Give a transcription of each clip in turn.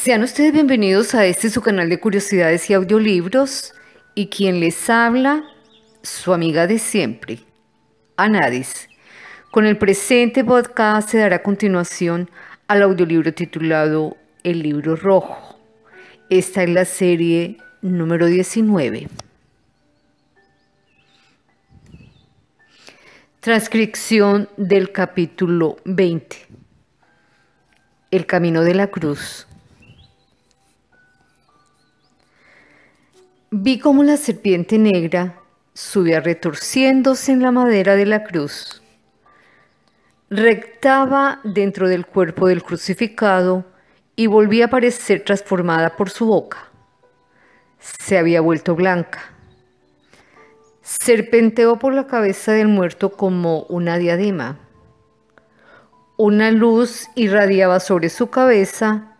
Sean ustedes bienvenidos a este su canal de curiosidades y audiolibros y quien les habla, su amiga de siempre, Anadis. Con el presente podcast se dará continuación al audiolibro titulado El libro rojo. Esta es la serie número 19. Transcripción del capítulo 20. El camino de la cruz. Vi cómo la serpiente negra subía retorciéndose en la madera de la cruz. Rectaba dentro del cuerpo del crucificado y volvía a aparecer transformada por su boca. Se había vuelto blanca. Serpenteó por la cabeza del muerto como una diadema. Una luz irradiaba sobre su cabeza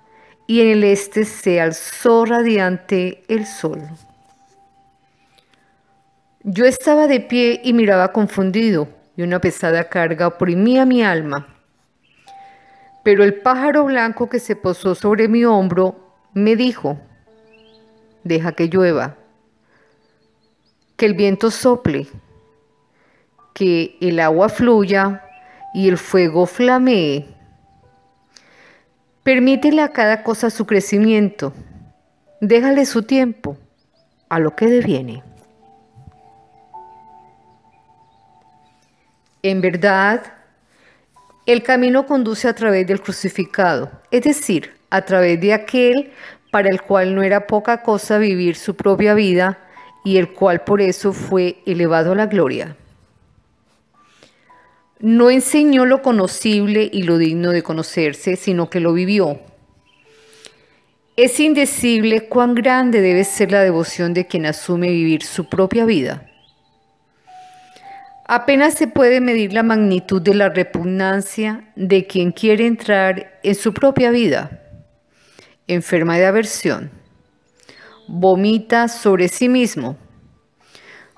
y en el este se alzó radiante el sol. Yo estaba de pie y miraba confundido, y una pesada carga oprimía mi alma. Pero el pájaro blanco que se posó sobre mi hombro me dijo, deja que llueva, que el viento sople, que el agua fluya y el fuego flamee. Permítele a cada cosa su crecimiento, déjale su tiempo a lo que deviene. En verdad, el camino conduce a través del crucificado, es decir, a través de aquel para el cual no era poca cosa vivir su propia vida y el cual por eso fue elevado a la gloria. No enseñó lo conocible y lo digno de conocerse, sino que lo vivió. Es indecible cuán grande debe ser la devoción de quien asume vivir su propia vida. Apenas se puede medir la magnitud de la repugnancia de quien quiere entrar en su propia vida. Enferma de aversión. Vomita sobre sí mismo.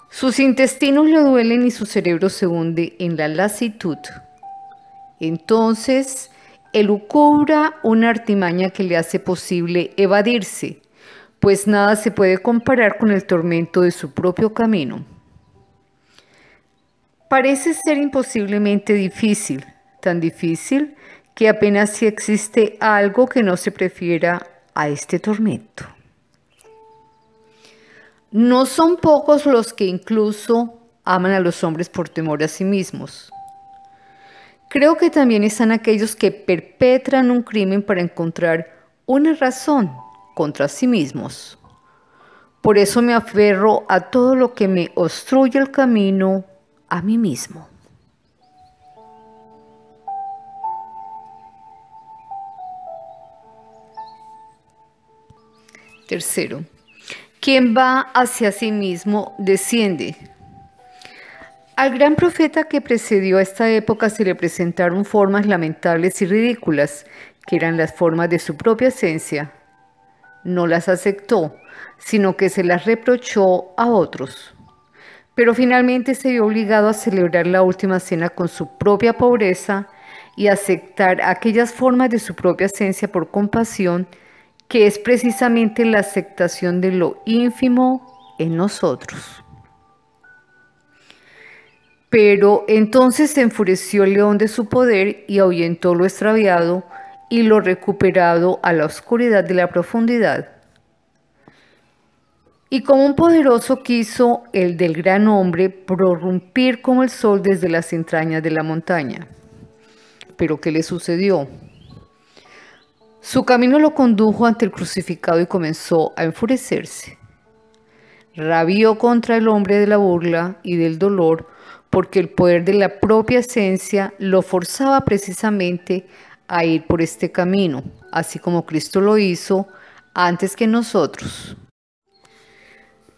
Sus intestinos le duelen y su cerebro se hunde en la lasitud. Entonces, elucubra una artimaña que le hace posible evadirse, pues nada se puede comparar con el tormento de su propio camino. Parece ser imposiblemente difícil, tan difícil que apenas si existe algo que no se prefiera a este tormento. No son pocos los que incluso aman a los hombres por temor a sí mismos. Creo que también están aquellos que perpetran un crimen para encontrar una razón contra sí mismos. Por eso me aferro a todo lo que me obstruye el camino a mí mismo. Tercero, quien va hacia sí mismo desciende. Al gran profeta que precedió a esta época se le presentaron formas lamentables y ridículas, que eran las formas de su propia esencia. No las aceptó, sino que se las reprochó a otros pero finalmente se vio obligado a celebrar la última cena con su propia pobreza y aceptar aquellas formas de su propia esencia por compasión, que es precisamente la aceptación de lo ínfimo en nosotros. Pero entonces se enfureció el león de su poder y ahuyentó lo extraviado y lo recuperado a la oscuridad de la profundidad. Y como un poderoso quiso el del gran hombre prorrumpir como el sol desde las entrañas de la montaña. Pero ¿qué le sucedió? Su camino lo condujo ante el crucificado y comenzó a enfurecerse. Rabió contra el hombre de la burla y del dolor porque el poder de la propia esencia lo forzaba precisamente a ir por este camino, así como Cristo lo hizo antes que nosotros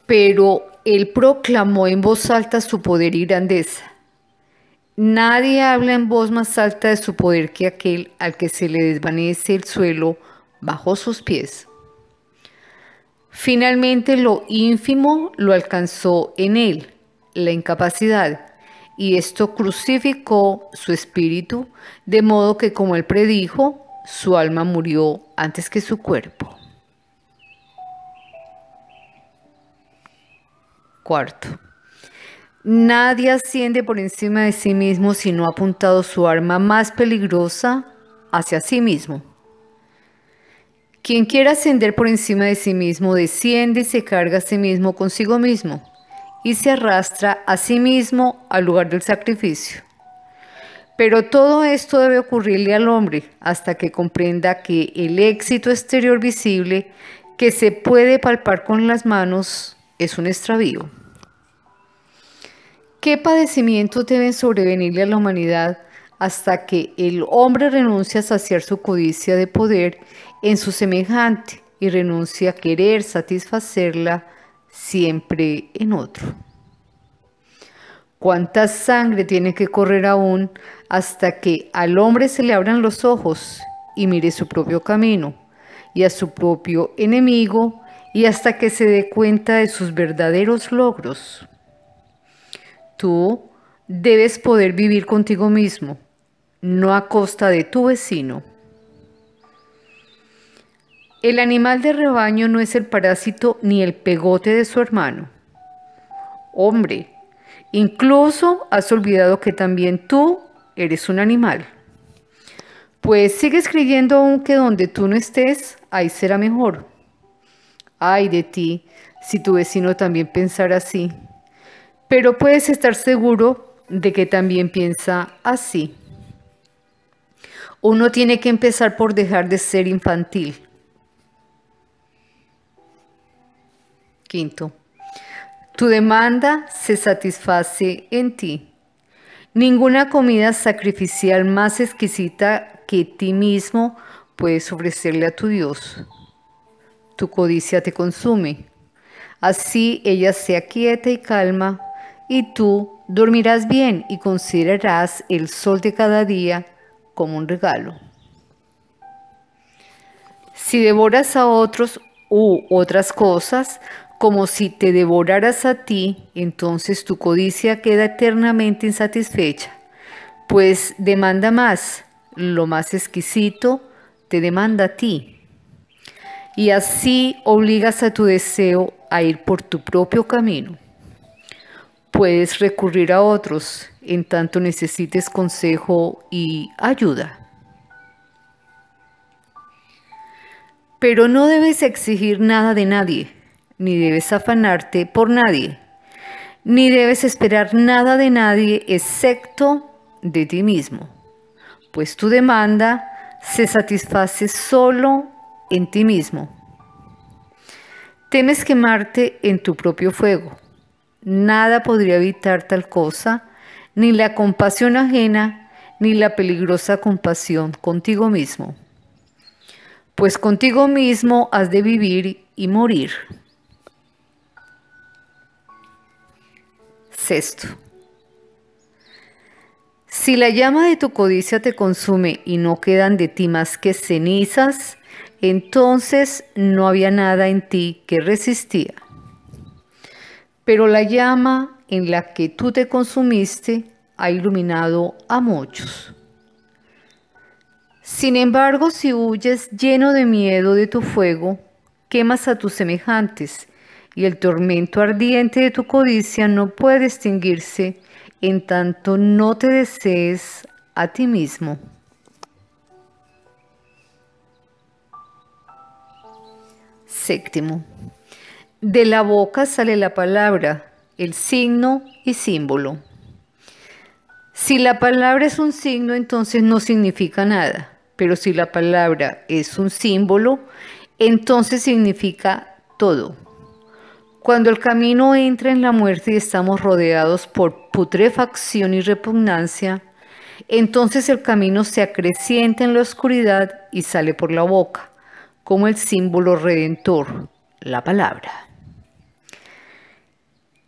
pero él proclamó en voz alta su poder y grandeza. Nadie habla en voz más alta de su poder que aquel al que se le desvanece el suelo bajo sus pies. Finalmente lo ínfimo lo alcanzó en él, la incapacidad, y esto crucificó su espíritu, de modo que como él predijo, su alma murió antes que su cuerpo. Cuarto, nadie asciende por encima de sí mismo si no ha apuntado su arma más peligrosa hacia sí mismo. Quien quiera ascender por encima de sí mismo desciende y se carga a sí mismo consigo mismo y se arrastra a sí mismo al lugar del sacrificio. Pero todo esto debe ocurrirle al hombre hasta que comprenda que el éxito exterior visible que se puede palpar con las manos es un extravío. ¿Qué padecimientos deben sobrevenirle a la humanidad hasta que el hombre renuncia a saciar su codicia de poder en su semejante y renuncia a querer satisfacerla siempre en otro? ¿Cuánta sangre tiene que correr aún hasta que al hombre se le abran los ojos y mire su propio camino y a su propio enemigo y hasta que se dé cuenta de sus verdaderos logros? Tú debes poder vivir contigo mismo, no a costa de tu vecino. El animal de rebaño no es el parásito ni el pegote de su hermano. Hombre, incluso has olvidado que también tú eres un animal. Pues sigues creyendo aún que donde tú no estés, ahí será mejor. Ay de ti, si tu vecino también pensara así pero puedes estar seguro de que también piensa así. Uno tiene que empezar por dejar de ser infantil. Quinto, tu demanda se satisface en ti. Ninguna comida sacrificial más exquisita que ti mismo puedes ofrecerle a tu Dios. Tu codicia te consume. Así ella se aquieta y calma y tú dormirás bien y considerarás el sol de cada día como un regalo. Si devoras a otros u otras cosas, como si te devoraras a ti, entonces tu codicia queda eternamente insatisfecha, pues demanda más, lo más exquisito te demanda a ti. Y así obligas a tu deseo a ir por tu propio camino puedes recurrir a otros en tanto necesites consejo y ayuda. Pero no debes exigir nada de nadie, ni debes afanarte por nadie, ni debes esperar nada de nadie excepto de ti mismo, pues tu demanda se satisface solo en ti mismo. Temes quemarte en tu propio fuego Nada podría evitar tal cosa, ni la compasión ajena, ni la peligrosa compasión contigo mismo. Pues contigo mismo has de vivir y morir. Sexto. Si la llama de tu codicia te consume y no quedan de ti más que cenizas, entonces no había nada en ti que resistía pero la llama en la que tú te consumiste ha iluminado a muchos. Sin embargo, si huyes lleno de miedo de tu fuego, quemas a tus semejantes, y el tormento ardiente de tu codicia no puede extinguirse en tanto no te desees a ti mismo. Séptimo. De la boca sale la palabra, el signo y símbolo. Si la palabra es un signo, entonces no significa nada, pero si la palabra es un símbolo, entonces significa todo. Cuando el camino entra en la muerte y estamos rodeados por putrefacción y repugnancia, entonces el camino se acrecienta en la oscuridad y sale por la boca, como el símbolo redentor, la palabra.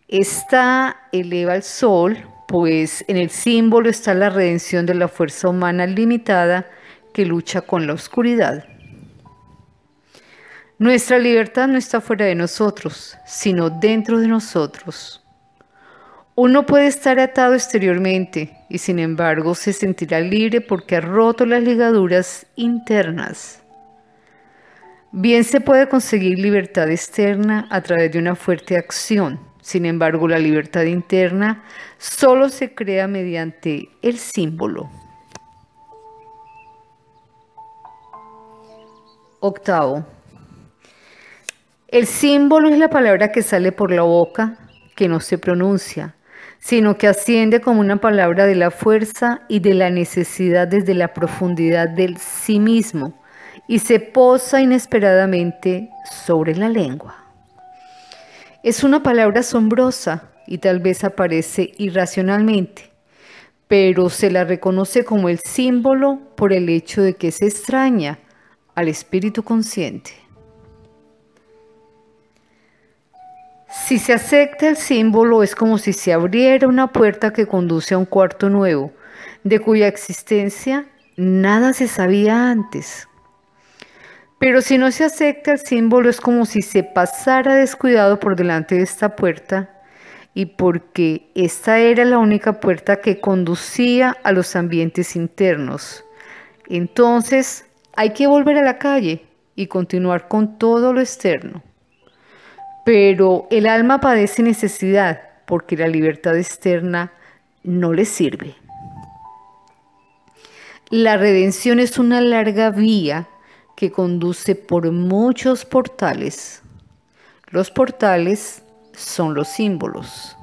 Esta eleva al sol, pues en el símbolo está la redención de la fuerza humana limitada que lucha con la oscuridad. Nuestra libertad no está fuera de nosotros, sino dentro de nosotros. Uno puede estar atado exteriormente y sin embargo se sentirá libre porque ha roto las ligaduras internas. Bien se puede conseguir libertad externa a través de una fuerte acción. Sin embargo, la libertad interna solo se crea mediante el símbolo. Octavo. El símbolo es la palabra que sale por la boca, que no se pronuncia, sino que asciende como una palabra de la fuerza y de la necesidad desde la profundidad del sí mismo y se posa inesperadamente sobre la lengua. Es una palabra asombrosa y tal vez aparece irracionalmente, pero se la reconoce como el símbolo por el hecho de que se extraña al espíritu consciente. Si se acepta el símbolo es como si se abriera una puerta que conduce a un cuarto nuevo, de cuya existencia nada se sabía antes. Pero si no se acepta el símbolo es como si se pasara descuidado por delante de esta puerta y porque esta era la única puerta que conducía a los ambientes internos. Entonces hay que volver a la calle y continuar con todo lo externo. Pero el alma padece necesidad porque la libertad externa no le sirve. La redención es una larga vía que conduce por muchos portales. Los portales son los símbolos.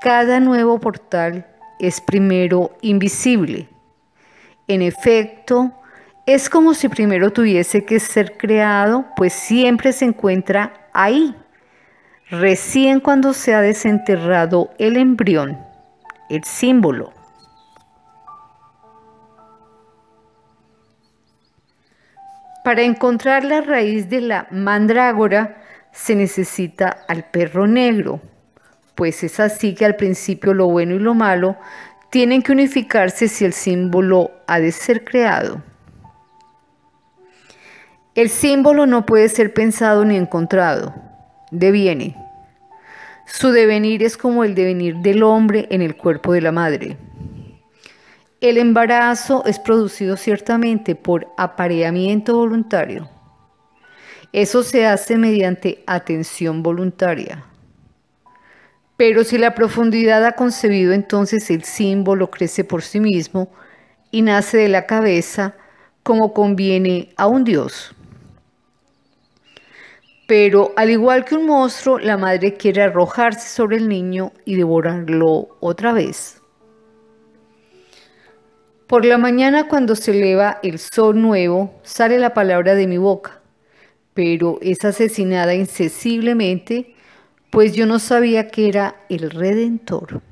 Cada nuevo portal es primero invisible. En efecto, es como si primero tuviese que ser creado, pues siempre se encuentra ahí, recién cuando se ha desenterrado el embrión, el símbolo. Para encontrar la raíz de la mandrágora se necesita al perro negro, pues es así que al principio lo bueno y lo malo tienen que unificarse si el símbolo ha de ser creado. El símbolo no puede ser pensado ni encontrado, deviene. Su devenir es como el devenir del hombre en el cuerpo de la madre. El embarazo es producido ciertamente por apareamiento voluntario. Eso se hace mediante atención voluntaria. Pero si la profundidad ha concebido, entonces el símbolo crece por sí mismo y nace de la cabeza como conviene a un dios. Pero al igual que un monstruo, la madre quiere arrojarse sobre el niño y devorarlo otra vez. Por la mañana cuando se eleva el sol nuevo, sale la palabra de mi boca, pero es asesinada insensiblemente, pues yo no sabía que era el Redentor.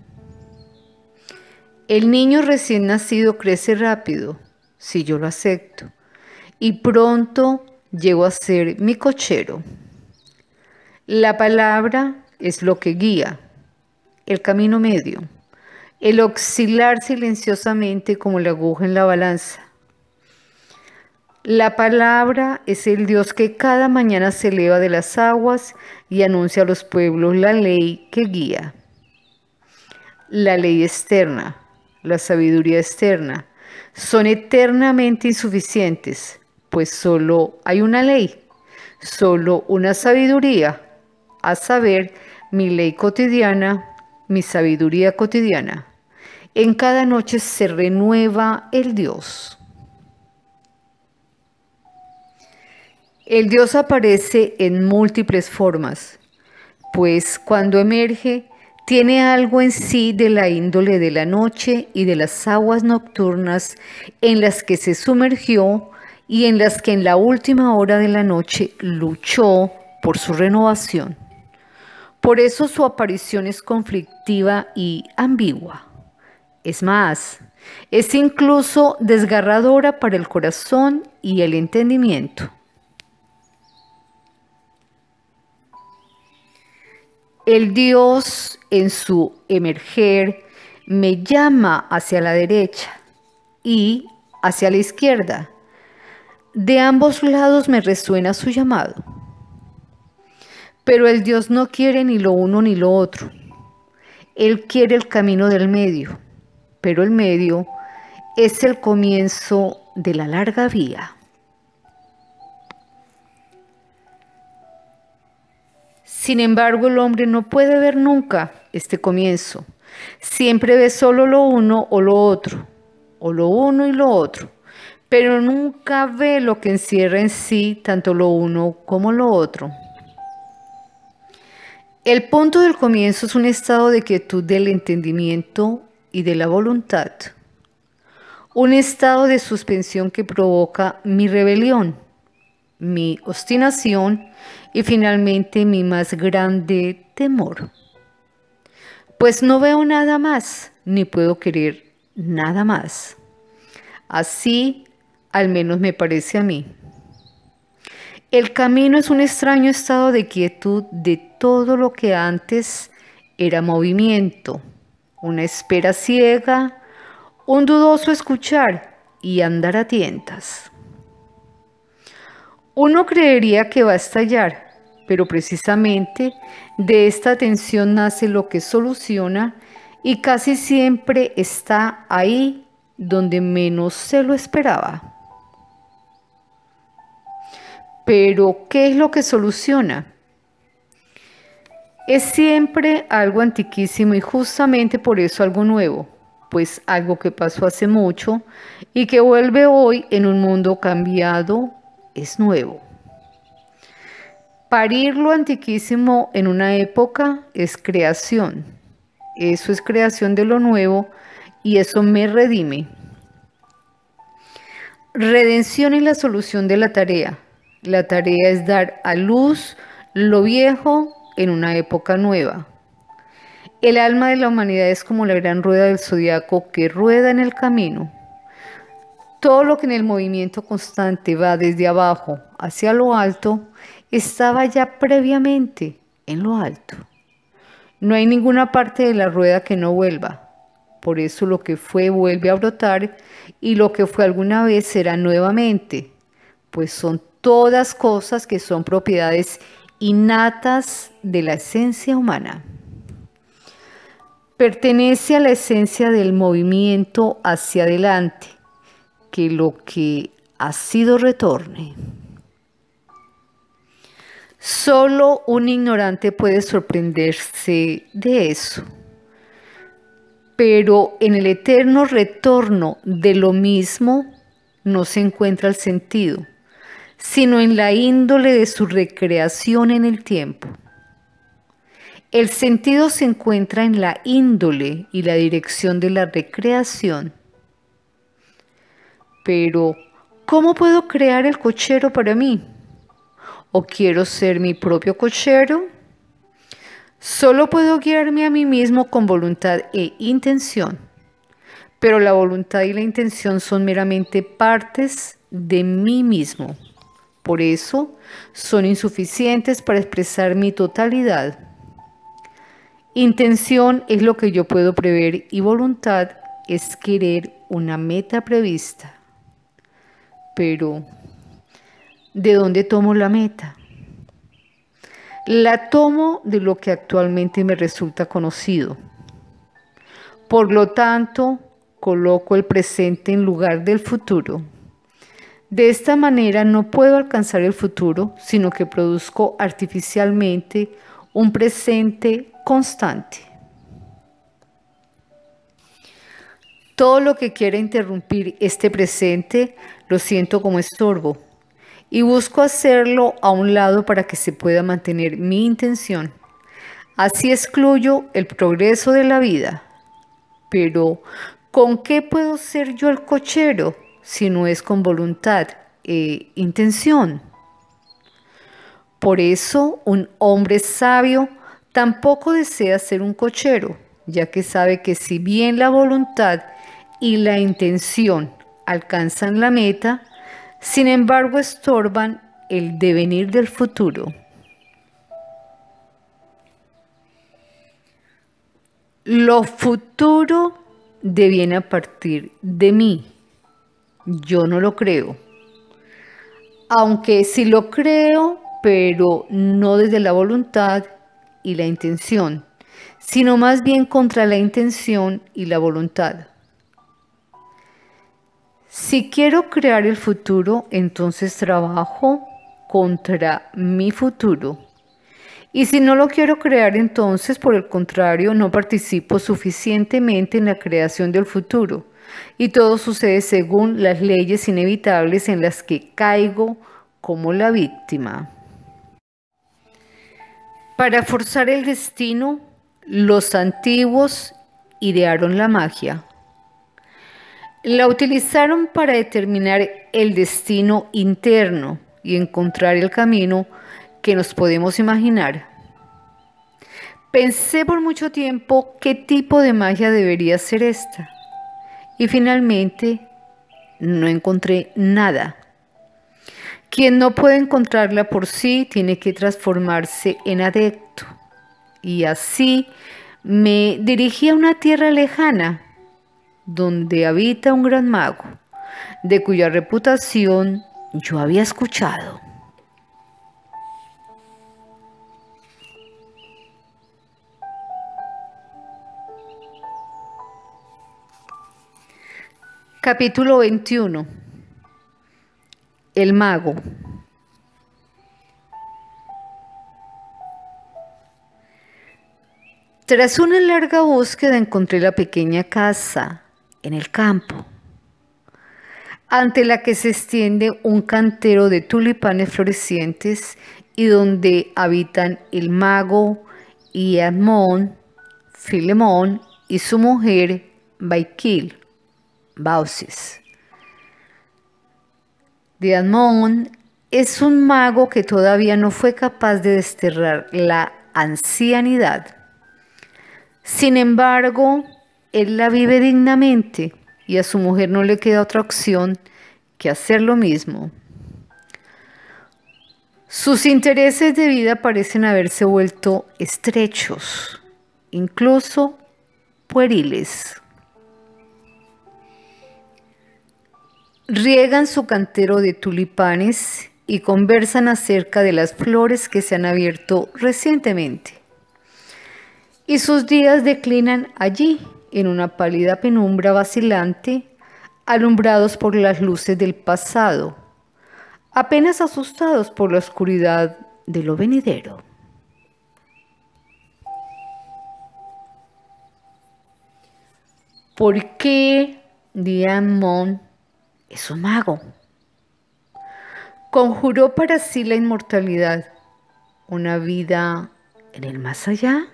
El niño recién nacido crece rápido, si yo lo acepto, y pronto llego a ser mi cochero. La palabra es lo que guía, el camino medio, el oscilar silenciosamente como la aguja en la balanza. La palabra es el Dios que cada mañana se eleva de las aguas y anuncia a los pueblos la ley que guía. La ley externa, la sabiduría externa, son eternamente insuficientes, pues solo hay una ley, solo una sabiduría a saber, mi ley cotidiana, mi sabiduría cotidiana. En cada noche se renueva el Dios. El Dios aparece en múltiples formas, pues cuando emerge tiene algo en sí de la índole de la noche y de las aguas nocturnas en las que se sumergió y en las que en la última hora de la noche luchó por su renovación. Por eso su aparición es conflictiva y ambigua. Es más, es incluso desgarradora para el corazón y el entendimiento. El Dios en su emerger me llama hacia la derecha y hacia la izquierda. De ambos lados me resuena su llamado. Pero el Dios no quiere ni lo uno ni lo otro. Él quiere el camino del medio, pero el medio es el comienzo de la larga vía. Sin embargo, el hombre no puede ver nunca este comienzo. Siempre ve solo lo uno o lo otro, o lo uno y lo otro, pero nunca ve lo que encierra en sí tanto lo uno como lo otro. El punto del comienzo es un estado de quietud del entendimiento y de la voluntad un estado de suspensión que provoca mi rebelión, mi obstinación y finalmente mi más grande temor. Pues no veo nada más, ni puedo querer nada más. Así al menos me parece a mí. El camino es un extraño estado de quietud de todo lo que antes era movimiento, una espera ciega, un dudoso escuchar y andar a tientas. Uno creería que va a estallar, pero precisamente de esta tensión nace lo que soluciona y casi siempre está ahí donde menos se lo esperaba. Pero, ¿qué es lo que soluciona? Es siempre algo antiquísimo y justamente por eso algo nuevo pues algo que pasó hace mucho y que vuelve hoy en un mundo cambiado es nuevo. Parir lo antiquísimo en una época es creación. Eso es creación de lo nuevo y eso me redime. Redención es la solución de la tarea. La tarea es dar a luz lo viejo en una época nueva. El alma de la humanidad es como la gran rueda del zodiaco que rueda en el camino. Todo lo que en el movimiento constante va desde abajo hacia lo alto estaba ya previamente en lo alto. No hay ninguna parte de la rueda que no vuelva. Por eso lo que fue vuelve a brotar y lo que fue alguna vez será nuevamente, pues son todas cosas que son propiedades innatas de la esencia humana pertenece a la esencia del movimiento hacia adelante, que lo que ha sido retorne. Solo un ignorante puede sorprenderse de eso. Pero en el eterno retorno de lo mismo no se encuentra el sentido, sino en la índole de su recreación en el tiempo. El sentido se encuentra en la índole y la dirección de la recreación. Pero, ¿cómo puedo crear el cochero para mí? ¿O quiero ser mi propio cochero? Solo puedo guiarme a mí mismo con voluntad e intención, pero la voluntad y la intención son meramente partes de mí mismo. Por eso son insuficientes para expresar mi totalidad. Intención es lo que yo puedo prever y voluntad es querer una meta prevista. Pero, ¿de dónde tomo la meta? La tomo de lo que actualmente me resulta conocido. Por lo tanto, coloco el presente en lugar del futuro. De esta manera no puedo alcanzar el futuro, sino que produzco artificialmente un presente constante. Todo lo que quiera interrumpir este presente lo siento como estorbo y busco hacerlo a un lado para que se pueda mantener mi intención. Así excluyo el progreso de la vida. Pero, ¿con qué puedo ser yo el cochero si no es con voluntad e intención? Por eso, un hombre sabio Tampoco desea ser un cochero, ya que sabe que si bien la voluntad y la intención alcanzan la meta, sin embargo estorban el devenir del futuro. Lo futuro deviene a partir de mí. Yo no lo creo. Aunque sí lo creo, pero no desde la voluntad y la intención, sino más bien contra la intención y la voluntad. Si quiero crear el futuro, entonces trabajo contra mi futuro. Y si no lo quiero crear, entonces, por el contrario, no participo suficientemente en la creación del futuro. Y todo sucede según las leyes inevitables en las que caigo como la víctima. Para forzar el destino, los antiguos idearon la magia. La utilizaron para determinar el destino interno y encontrar el camino que nos podemos imaginar. Pensé por mucho tiempo qué tipo de magia debería ser esta y finalmente no encontré nada. Quien no puede encontrarla por sí tiene que transformarse en adepto. Y así me dirigí a una tierra lejana donde habita un gran mago, de cuya reputación yo había escuchado. Capítulo 21 El mago. Tras una larga búsqueda encontré la pequeña casa en el campo, ante la que se extiende un cantero de tulipanes florecientes y donde habitan el mago Iadmon, Filemón y su mujer Baikil, Bausis. Diadmon es un mago que todavía no fue capaz de desterrar la ancianidad. Sin embargo, él la vive dignamente y a su mujer no le queda otra opción que hacer lo mismo. Sus intereses de vida parecen haberse vuelto estrechos, incluso pueriles. Riegan su cantero de tulipanes y conversan acerca de las flores que se han abierto recientemente. Y sus días declinan allí, en una pálida penumbra vacilante, alumbrados por las luces del pasado, apenas asustados por la oscuridad de lo venidero. ¿Por qué Diamond es un mago? Conjuró para sí la inmortalidad, una vida en el más allá.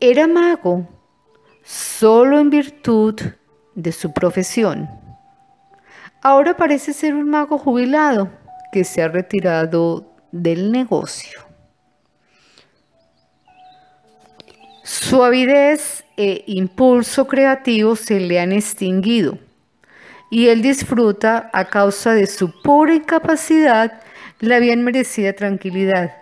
Era mago solo en virtud de su profesión. Ahora parece ser un mago jubilado que se ha retirado del negocio. Su avidez e impulso creativo se le han extinguido y él disfruta a causa de su pura incapacidad la bien merecida tranquilidad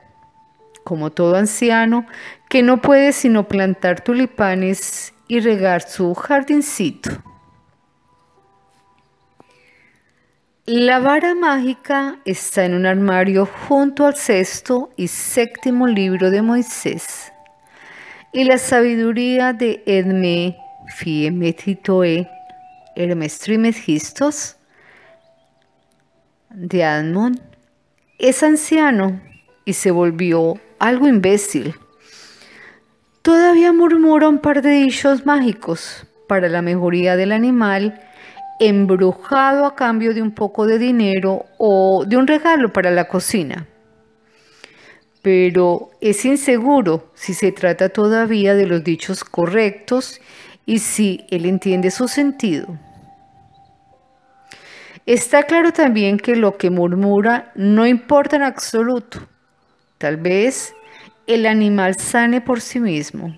como todo anciano, que no puede sino plantar tulipanes y regar su jardincito. La vara mágica está en un armario junto al sexto y séptimo libro de Moisés. Y la sabiduría de Edme Fiemetitoe Hermes Trismegistos de Admon es anciano y se volvió algo imbécil. Todavía murmura un par de dichos mágicos para la mejoría del animal, embrujado a cambio de un poco de dinero o de un regalo para la cocina. Pero es inseguro si se trata todavía de los dichos correctos y si él entiende su sentido. Está claro también que lo que murmura no importa en absoluto Tal vez el animal sane por sí mismo.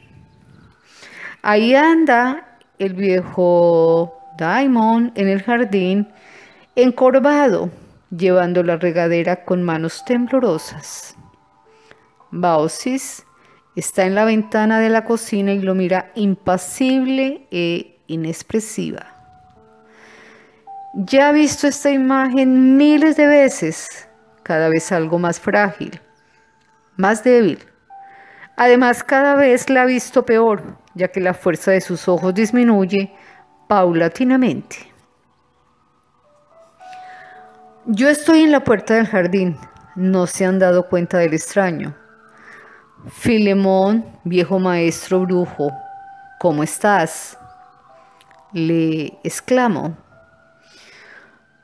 Ahí anda el viejo Daimon en el jardín, encorvado, llevando la regadera con manos temblorosas. Baosis está en la ventana de la cocina y lo mira impasible e inexpresiva. Ya ha visto esta imagen miles de veces, cada vez algo más frágil más débil, Además, cada vez la ha visto peor, ya que la fuerza de sus ojos disminuye paulatinamente. Yo estoy en la puerta del jardín. No se han dado cuenta del extraño. Filemón, viejo maestro brujo, ¿cómo estás? Le exclamo.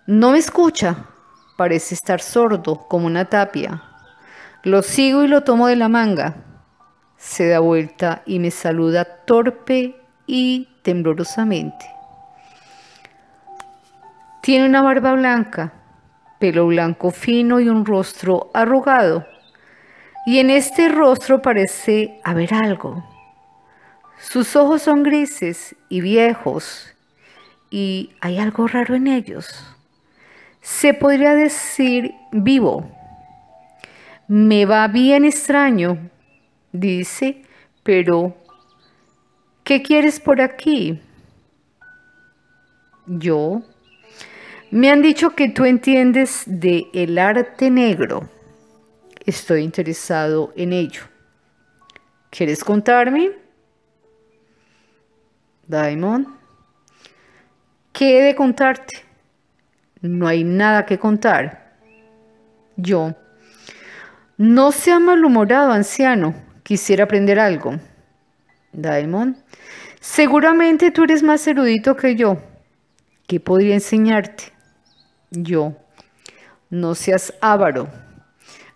No me escucha. Parece estar sordo, como una tapia. Lo sigo y lo tomo de la manga. Se da vuelta y me saluda torpe y temblorosamente. Tiene una barba blanca, pelo blanco fino y un rostro arrugado. Y en este rostro parece haber algo. Sus ojos son grises y viejos y hay algo raro en ellos. Se podría decir vivo. Me va bien extraño, dice, pero ¿qué quieres por aquí? Yo. Me han dicho que tú entiendes de el arte negro. Estoy interesado en ello. ¿Quieres contarme? Diamond. ¿Qué he de contarte? No hay nada que contar. Yo. No sea malhumorado, anciano. Quisiera aprender algo. Diamond. Seguramente tú eres más erudito que yo. ¿Qué podría enseñarte? Yo. No seas avaro.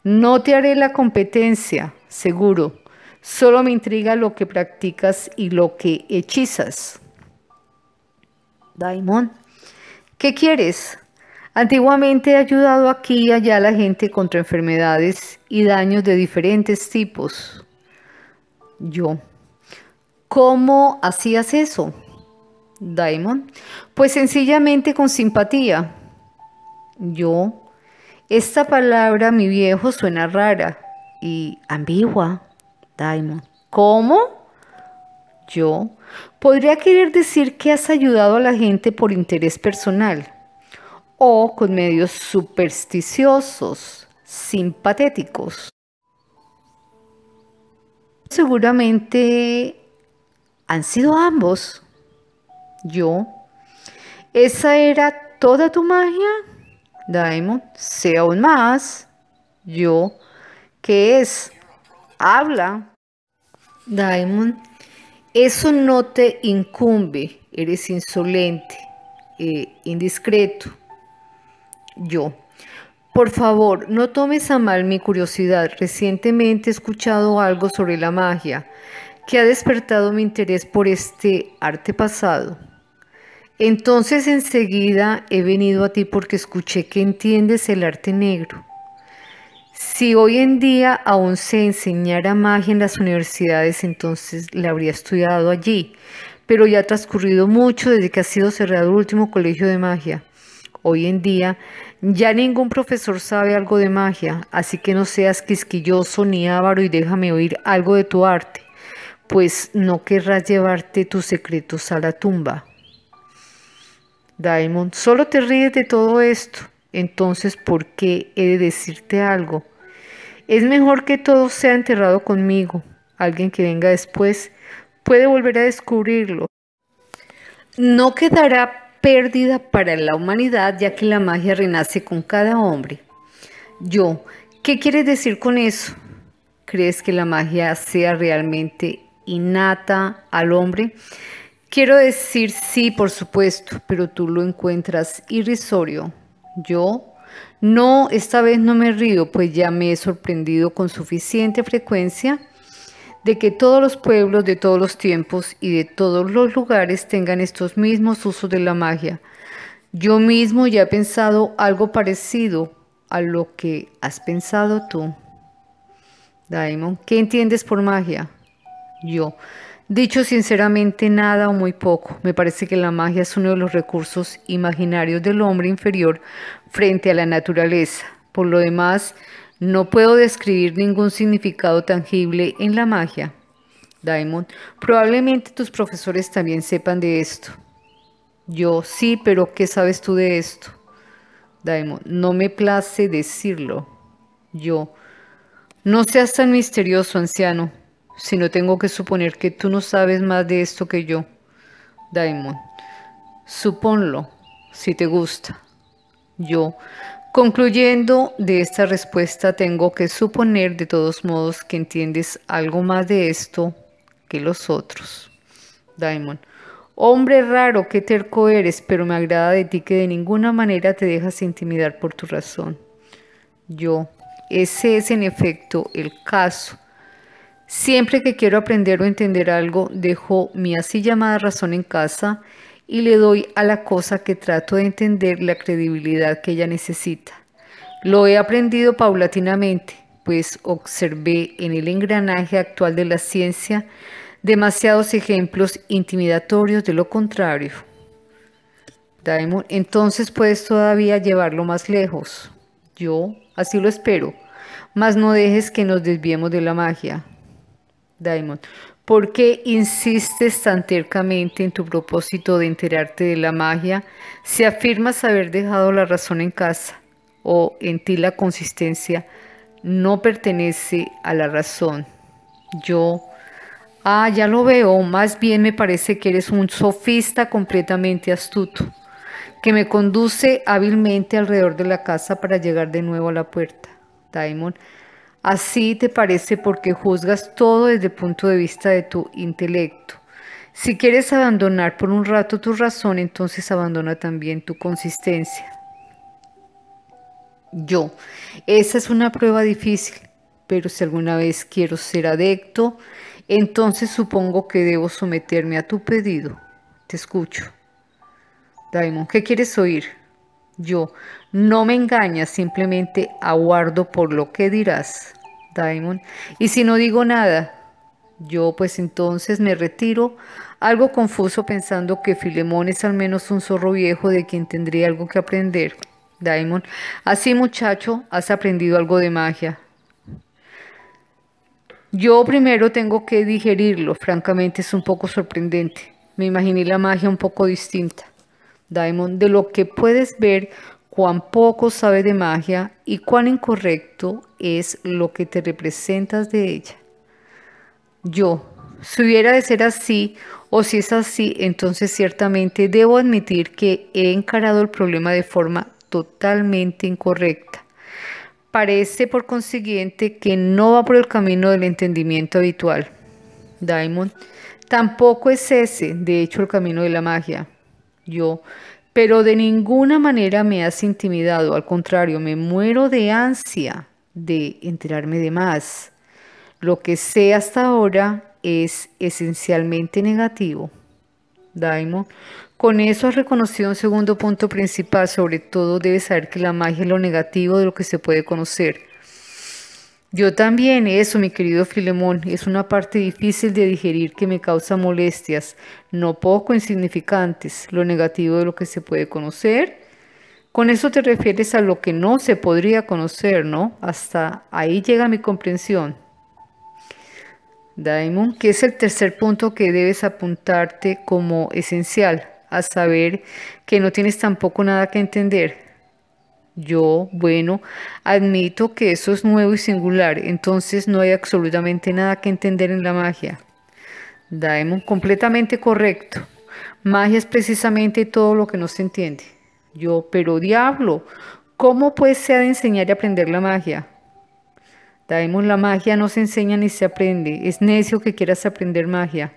No te haré la competencia, seguro. Solo me intriga lo que practicas y lo que hechizas. Daimon, ¿qué quieres? Antiguamente he ayudado aquí y allá a la gente contra enfermedades y daños de diferentes tipos. Yo, ¿cómo hacías eso? Daimon, pues sencillamente con simpatía. Yo, esta palabra, mi viejo, suena rara y ambigua. Daimon. ¿Cómo? Yo. Podría querer decir que has ayudado a la gente por interés personal o con medios supersticiosos, simpatéticos. Seguramente han sido ambos. Yo. ¿Esa era toda tu magia? Daimon, sé aún más. Yo, ¿qué es? Habla. Daimon, eso no te incumbe. Eres insolente, e indiscreto. Yo, por favor, no tomes a mal mi curiosidad. Recientemente he escuchado algo sobre la magia que ha despertado mi interés por este arte pasado. Entonces enseguida he venido a ti porque escuché que entiendes el arte negro. Si hoy en día aún se enseñara magia en las universidades, entonces la habría estudiado allí, pero ya ha transcurrido mucho desde que ha sido cerrado el último colegio de magia. Hoy en día ya ningún profesor sabe algo de magia, así que no seas quisquilloso ni avaro y déjame oír algo de tu arte, pues no querrás llevarte tus secretos a la tumba. Diamond, solo te ríes de todo esto. Entonces, ¿por qué he de decirte algo? Es mejor que todo sea enterrado conmigo. Alguien que venga después puede volver a descubrirlo. No quedará pérdida para la humanidad ya que la magia renace con cada hombre. Yo, ¿qué quieres decir con eso? ¿Crees que la magia sea realmente innata al hombre? Quiero decir sí, por supuesto, pero tú lo encuentras irrisorio. Yo no, esta vez no me río, pues ya me he sorprendido con suficiente frecuencia de que todos los pueblos de todos los tiempos y de todos los lugares tengan estos mismos usos de la magia. Yo mismo ya he pensado algo parecido a lo que has pensado tú. Daimon, ¿qué entiendes por magia? Yo, Dicho sinceramente nada o muy poco, me parece que la magia es uno de los recursos imaginarios del hombre inferior frente a la naturaleza. Por lo demás, no puedo describir ningún significado tangible en la magia. Diamond, probablemente tus profesores también sepan de esto. Yo, sí, pero ¿qué sabes tú de esto? Diamond, no me place decirlo. Yo, no seas tan misterioso, anciano. Si no tengo que suponer que tú no sabes más de esto que yo? Daimon. Suponlo, si te gusta. Yo, concluyendo de esta respuesta, tengo que suponer de todos modos que entiendes algo más de esto que los otros. Daimon. Hombre raro, qué terco eres, pero me agrada de ti que de ninguna manera te dejas intimidar por tu razón. Yo, ese es en efecto el caso. Siempre que quiero aprender o entender algo, dejo mi así llamada razón en casa y le doy a la cosa que trato de entender la credibilidad que ella necesita. Lo he aprendido paulatinamente, pues observé en el engranaje actual de la ciencia demasiados ejemplos intimidatorios de lo contrario. Daimon, entonces puedes todavía llevarlo más lejos. Yo así lo espero, mas no dejes que nos desviemos de la magia. Daimon, ¿por qué insistes tan tercamente en tu propósito de enterarte de la magia si afirmas haber dejado la razón en casa o en ti la consistencia no pertenece a la razón? Yo Ah, ya lo veo, más bien me parece que eres un sofista completamente astuto, que me conduce hábilmente alrededor de la casa para llegar de nuevo a la puerta. Daimon, así te parece porque juzgas todo desde el punto de vista de tu intelecto. Si quieres abandonar por un rato tu razón, entonces abandona también tu consistencia. Yo, esa es una prueba difícil, pero si alguna vez quiero ser adecto, entonces supongo que debo someterme a tu pedido. Te escucho. Daimon, ¿qué quieres oír? Yo, no me engañas, simplemente aguardo por lo que dirás. Daimon, y si no digo nada, yo pues entonces me retiro, algo confuso pensando que Filemón es al menos un zorro viejo de quien tendría algo que aprender. Daimon, así muchacho, has aprendido algo de magia. Yo primero tengo que digerirlo, francamente es un poco sorprendente. Me imaginé la magia un poco distinta. Daimon, de lo que puedes ver, cuán poco sabe de magia y cuán incorrecto es lo que te representas de ella. Yo, si hubiera de ser así, o si es así, entonces ciertamente debo admitir que he encarado el problema de forma totalmente incorrecta. Parece por consiguiente que no va por el camino del entendimiento habitual. Daimon, tampoco es ese, de hecho, el camino de la magia. Yo, pero de ninguna manera me has intimidado, al contrario, me muero de ansia de enterarme de más. Lo que sé hasta ahora es esencialmente negativo. Daimon, con eso has reconocido un segundo punto principal, sobre todo debes saber que la magia es lo negativo de lo que se puede conocer. Yo también, eso, mi querido Filemón, es una parte difícil de digerir que me causa molestias, no poco insignificantes, lo negativo de lo que se puede conocer. Con eso te refieres a lo que no se podría conocer, ¿no? Hasta ahí llega mi comprensión. Daimon, que es el tercer punto que debes apuntarte como esencial a saber que no tienes tampoco nada que entender. Yo, bueno, admito que eso es nuevo y singular, entonces no hay absolutamente nada que entender en la magia. Daemon, completamente correcto. Magia es precisamente todo lo que no se entiende. Yo, pero diablo, ¿cómo pues se ha de enseñar y aprender la magia? Daemon, la magia no se enseña ni se aprende. Es necio que quieras aprender magia.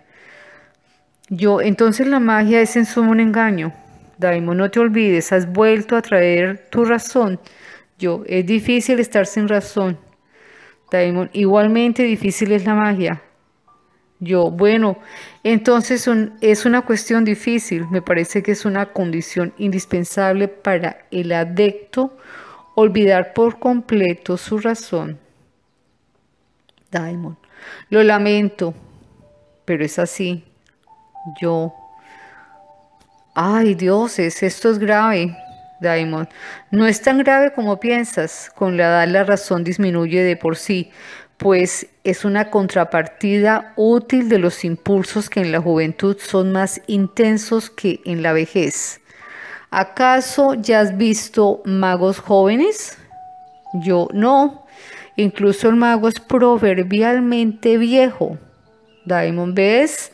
Yo, entonces la magia es en suma un engaño. Daimon, no te olvides, has vuelto a traer tu razón. Yo, es difícil estar sin razón. Daimon, igualmente difícil es la magia. Yo, bueno, entonces es una cuestión difícil. Me parece que es una condición indispensable para el adecto olvidar por completo su razón. Daimon, lo lamento, pero es así. Yo. Ay, dioses, esto es grave, Daimon. No es tan grave como piensas. Con la edad la razón disminuye de por sí, pues es una contrapartida útil de los impulsos que en la juventud son más intensos que en la vejez. ¿Acaso ya has visto magos jóvenes? Yo no. Incluso el mago es proverbialmente viejo. Diamond, ¿ves?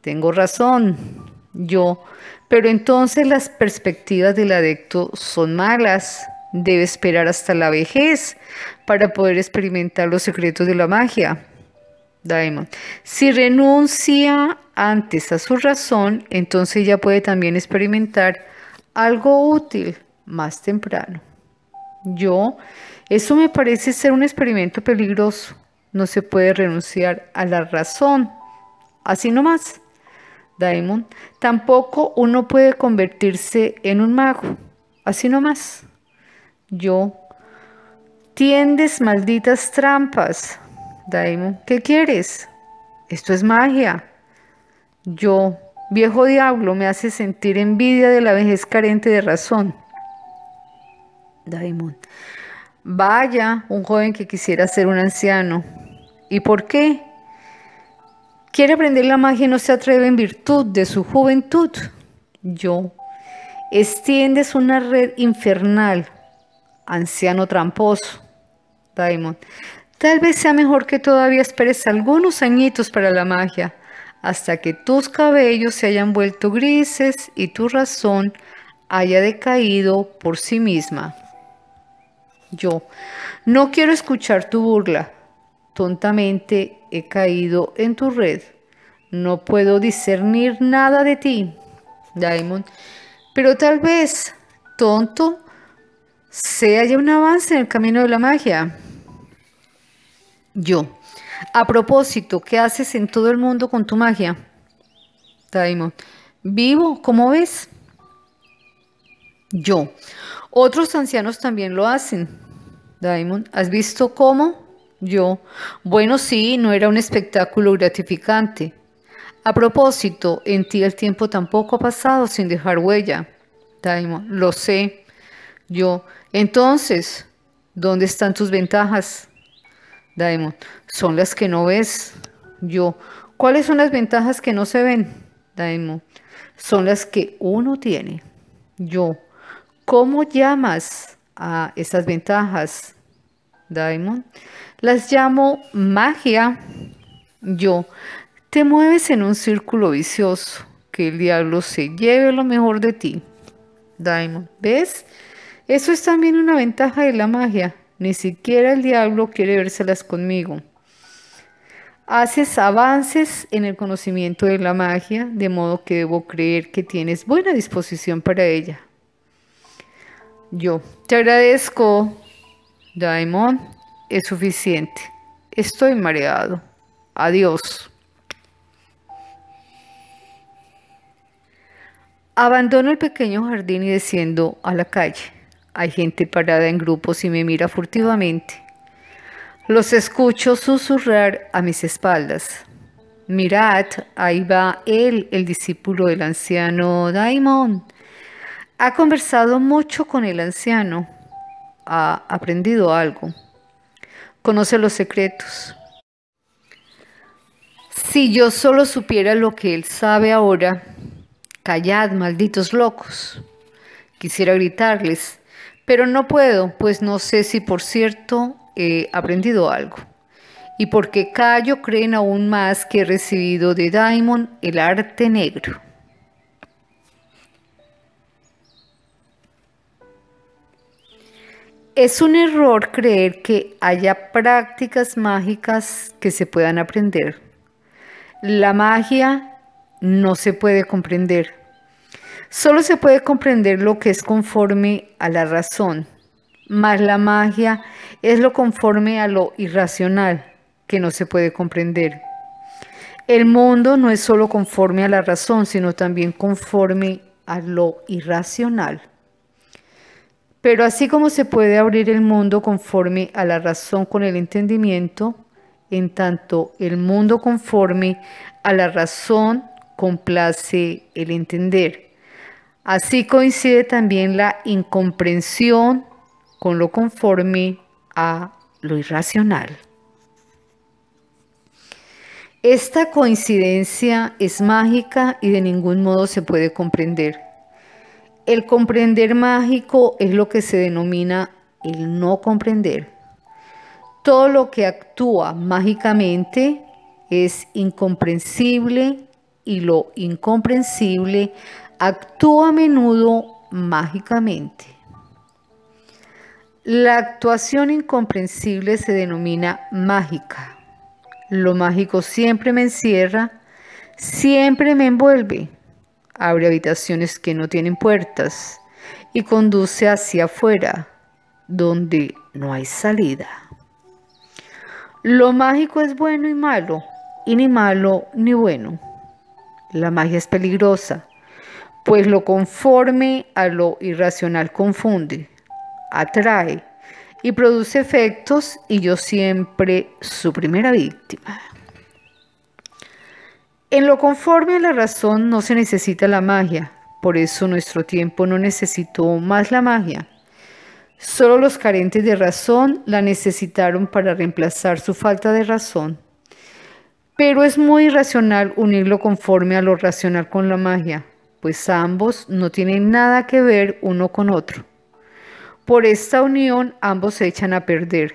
Tengo razón. Yo, pero entonces las perspectivas del adecto son malas. Debe esperar hasta la vejez para poder experimentar los secretos de la magia. Diamond. Si renuncia antes a su razón, entonces ya puede también experimentar algo útil más temprano. Yo, eso me parece ser un experimento peligroso. No se puede renunciar a la razón. Así nomás. Diamond. Tampoco uno puede convertirse en un mago. Así nomás. Yo. Tiendes malditas trampas. Daimon, ¿qué quieres? Esto es magia. Yo, viejo diablo, me hace sentir envidia de la vejez carente de razón. Daimon, vaya, un joven que quisiera ser un anciano. ¿Y por qué? Quiere aprender la magia y no se atreve en virtud de su juventud. Yo, extiendes una red infernal, anciano tramposo. Daimon, tal vez sea mejor que todavía esperes algunos añitos para la magia, hasta que tus cabellos se hayan vuelto grises y tu razón haya decaído por sí misma. Yo, no quiero escuchar tu burla. Tontamente he caído en tu red. No puedo discernir nada de ti, Diamond. Pero tal vez, tonto, sea ya un avance en el camino de la magia. Yo. A propósito, ¿qué haces en todo el mundo con tu magia? Diamond. Vivo, ¿cómo ves? Yo. Otros ancianos también lo hacen. Diamond. ¿Has visto cómo? Yo, bueno, sí, no era un espectáculo gratificante. A propósito, en ti el tiempo tampoco ha pasado sin dejar huella. Daimon, lo sé. Yo, entonces, ¿dónde están tus ventajas? Daimon, son las que no ves. Yo, ¿cuáles son las ventajas que no se ven? Daimon, son las que uno tiene. Yo, ¿cómo llamas a esas ventajas? Daimon, las llamo magia. Yo, te mueves en un círculo vicioso, que el diablo se lleve lo mejor de ti. Diamond, ¿ves? Eso es también una ventaja de la magia. Ni siquiera el diablo quiere vérselas conmigo. Haces avances en el conocimiento de la magia, de modo que debo creer que tienes buena disposición para ella. Yo, te agradezco, Diamond es suficiente. Estoy mareado. Adiós. Abandono el pequeño jardín y desciendo a la calle. Hay gente parada en grupos y me mira furtivamente. Los escucho susurrar a mis espaldas. Mirad, ahí va él, el discípulo del anciano Daimon. Ha conversado mucho con el anciano. Ha aprendido algo conoce los secretos. Si yo solo supiera lo que él sabe ahora, callad, malditos locos. Quisiera gritarles, pero no puedo, pues no sé si por cierto he aprendido algo. Y porque callo creen aún más que he recibido de Daimon el arte negro. Es un error creer que haya prácticas mágicas que se puedan aprender. La magia no se puede comprender. Solo se puede comprender lo que es conforme a la razón, mas la magia es lo conforme a lo irracional, que no se puede comprender. El mundo no es solo conforme a la razón, sino también conforme a lo irracional. Pero así como se puede abrir el mundo conforme a la razón con el entendimiento, en tanto el mundo conforme a la razón complace el entender. Así coincide también la incomprensión con lo conforme a lo irracional. Esta coincidencia es mágica y de ningún modo se puede comprender. El comprender mágico es lo que se denomina el no comprender. Todo lo que actúa mágicamente es incomprensible y lo incomprensible actúa a menudo mágicamente. La actuación incomprensible se denomina mágica. Lo mágico siempre me encierra, siempre me envuelve, abre habitaciones que no tienen puertas y conduce hacia afuera, donde no hay salida. Lo mágico es bueno y malo, y ni malo ni bueno. La magia es peligrosa, pues lo conforme a lo irracional confunde, atrae y produce efectos y yo siempre su primera víctima. En lo conforme a la razón no se necesita la magia, por eso nuestro tiempo no necesitó más la magia. Solo los carentes de razón la necesitaron para reemplazar su falta de razón. Pero es muy irracional unirlo conforme a lo racional con la magia, pues ambos no tienen nada que ver uno con otro. Por esta unión ambos se echan a perder.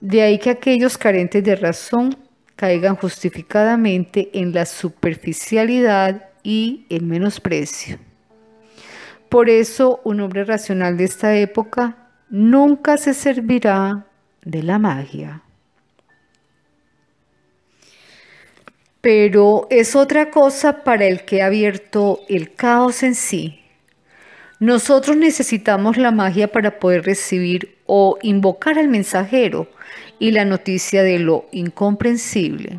De ahí que aquellos carentes de razón caigan justificadamente en la superficialidad y el menosprecio. Por eso un hombre racional de esta época nunca se servirá de la magia. Pero es otra cosa para el que ha abierto el caos en sí. Nosotros necesitamos la magia para poder recibir o invocar al mensajero y la noticia de lo incomprensible.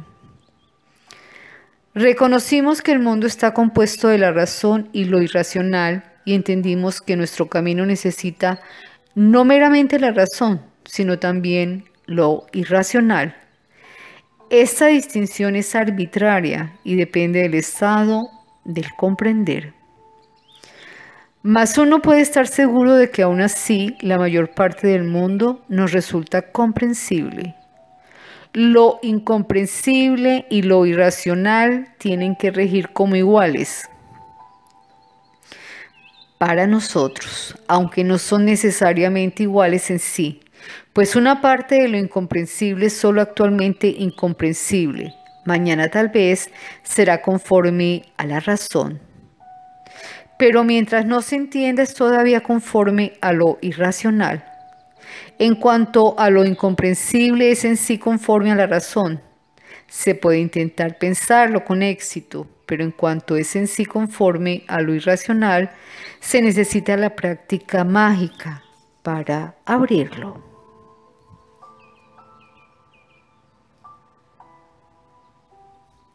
Reconocimos que el mundo está compuesto de la razón y lo irracional y entendimos que nuestro camino necesita no meramente la razón, sino también lo irracional. Esta distinción es arbitraria y depende del estado del comprender. Mas uno puede estar seguro de que aún así la mayor parte del mundo nos resulta comprensible. Lo incomprensible y lo irracional tienen que regir como iguales para nosotros, aunque no son necesariamente iguales en sí, pues una parte de lo incomprensible es solo actualmente incomprensible, mañana tal vez será conforme a la razón. Pero mientras no se entienda es todavía conforme a lo irracional. En cuanto a lo incomprensible es en sí conforme a la razón. Se puede intentar pensarlo con éxito, pero en cuanto es en sí conforme a lo irracional, se necesita la práctica mágica para abrirlo.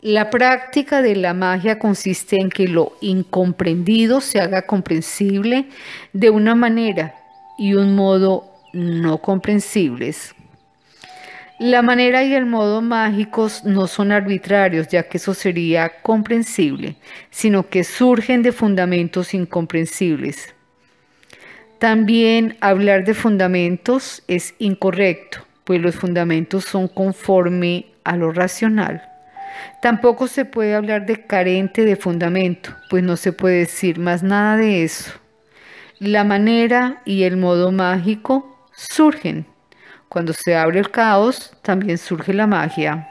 La práctica de la magia consiste en que lo incomprendido se haga comprensible de una manera y un modo no comprensibles. La manera y el modo mágicos no son arbitrarios, ya que eso sería comprensible, sino que surgen de fundamentos incomprensibles. También hablar de fundamentos es incorrecto, pues los fundamentos son conforme a lo racional. Tampoco se puede hablar de carente de fundamento, pues no se puede decir más nada de eso. La manera y el modo mágico surgen cuando se abre el caos, también surge la magia.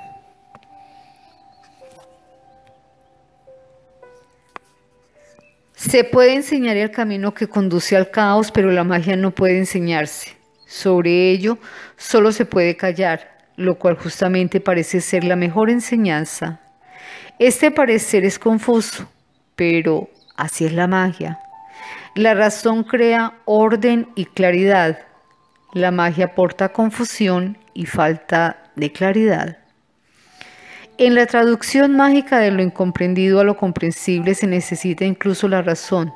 Se puede enseñar el camino que conduce al caos, pero la magia no puede enseñarse. Sobre ello, solo se puede callar, lo cual justamente parece ser la mejor enseñanza. Este parecer es confuso, pero así es la magia. La razón crea orden y claridad, la magia aporta confusión y falta de claridad. En la traducción mágica de lo incomprendido a lo comprensible se necesita incluso la razón,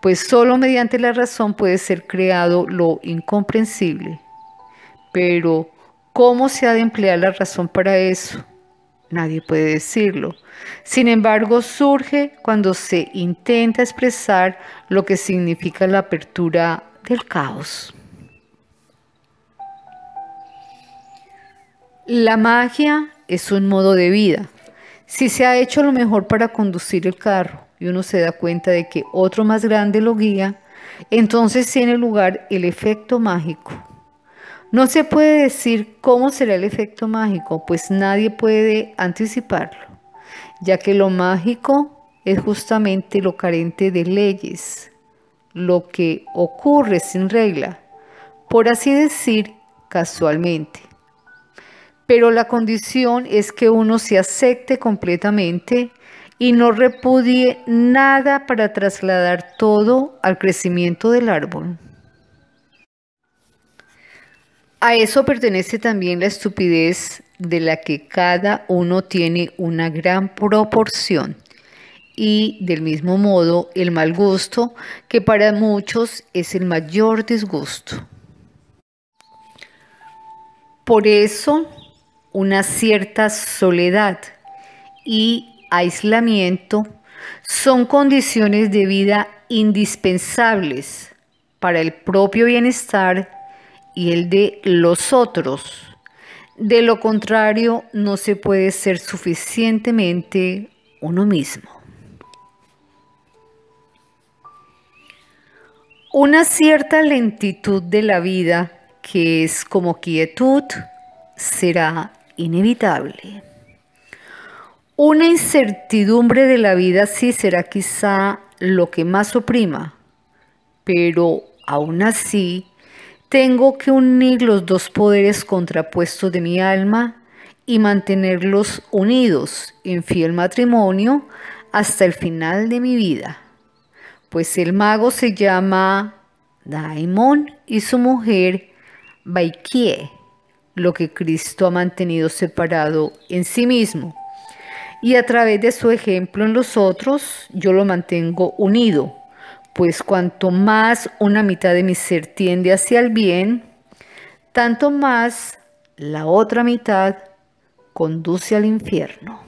pues solo mediante la razón puede ser creado lo incomprensible. Pero, ¿cómo se ha de emplear la razón para eso? Nadie puede decirlo. Sin embargo, surge cuando se intenta expresar lo que significa la apertura del caos. La magia es un modo de vida. Si se ha hecho lo mejor para conducir el carro y uno se da cuenta de que otro más grande lo guía, entonces tiene lugar el efecto mágico. No se puede decir cómo será el efecto mágico, pues nadie puede anticiparlo, ya que lo mágico es justamente lo carente de leyes, lo que ocurre sin regla, por así decir, casualmente. Pero la condición es que uno se acepte completamente y no repudie nada para trasladar todo al crecimiento del árbol. A eso pertenece también la estupidez de la que cada uno tiene una gran proporción y del mismo modo el mal gusto que para muchos es el mayor disgusto. Por eso una cierta soledad y aislamiento son condiciones de vida indispensables para el propio bienestar y el de los otros. De lo contrario, no se puede ser suficientemente uno mismo. Una cierta lentitud de la vida, que es como quietud, será inevitable. Una incertidumbre de la vida sí será quizá lo que más oprima, pero aún así tengo que unir los dos poderes contrapuestos de mi alma y mantenerlos unidos en fiel matrimonio hasta el final de mi vida. Pues el mago se llama Daimon y su mujer Baikie, lo que Cristo ha mantenido separado en sí mismo. Y a través de su ejemplo en los otros, yo lo mantengo unido pues cuanto más una mitad de mi ser tiende hacia el bien, tanto más la otra mitad conduce al infierno.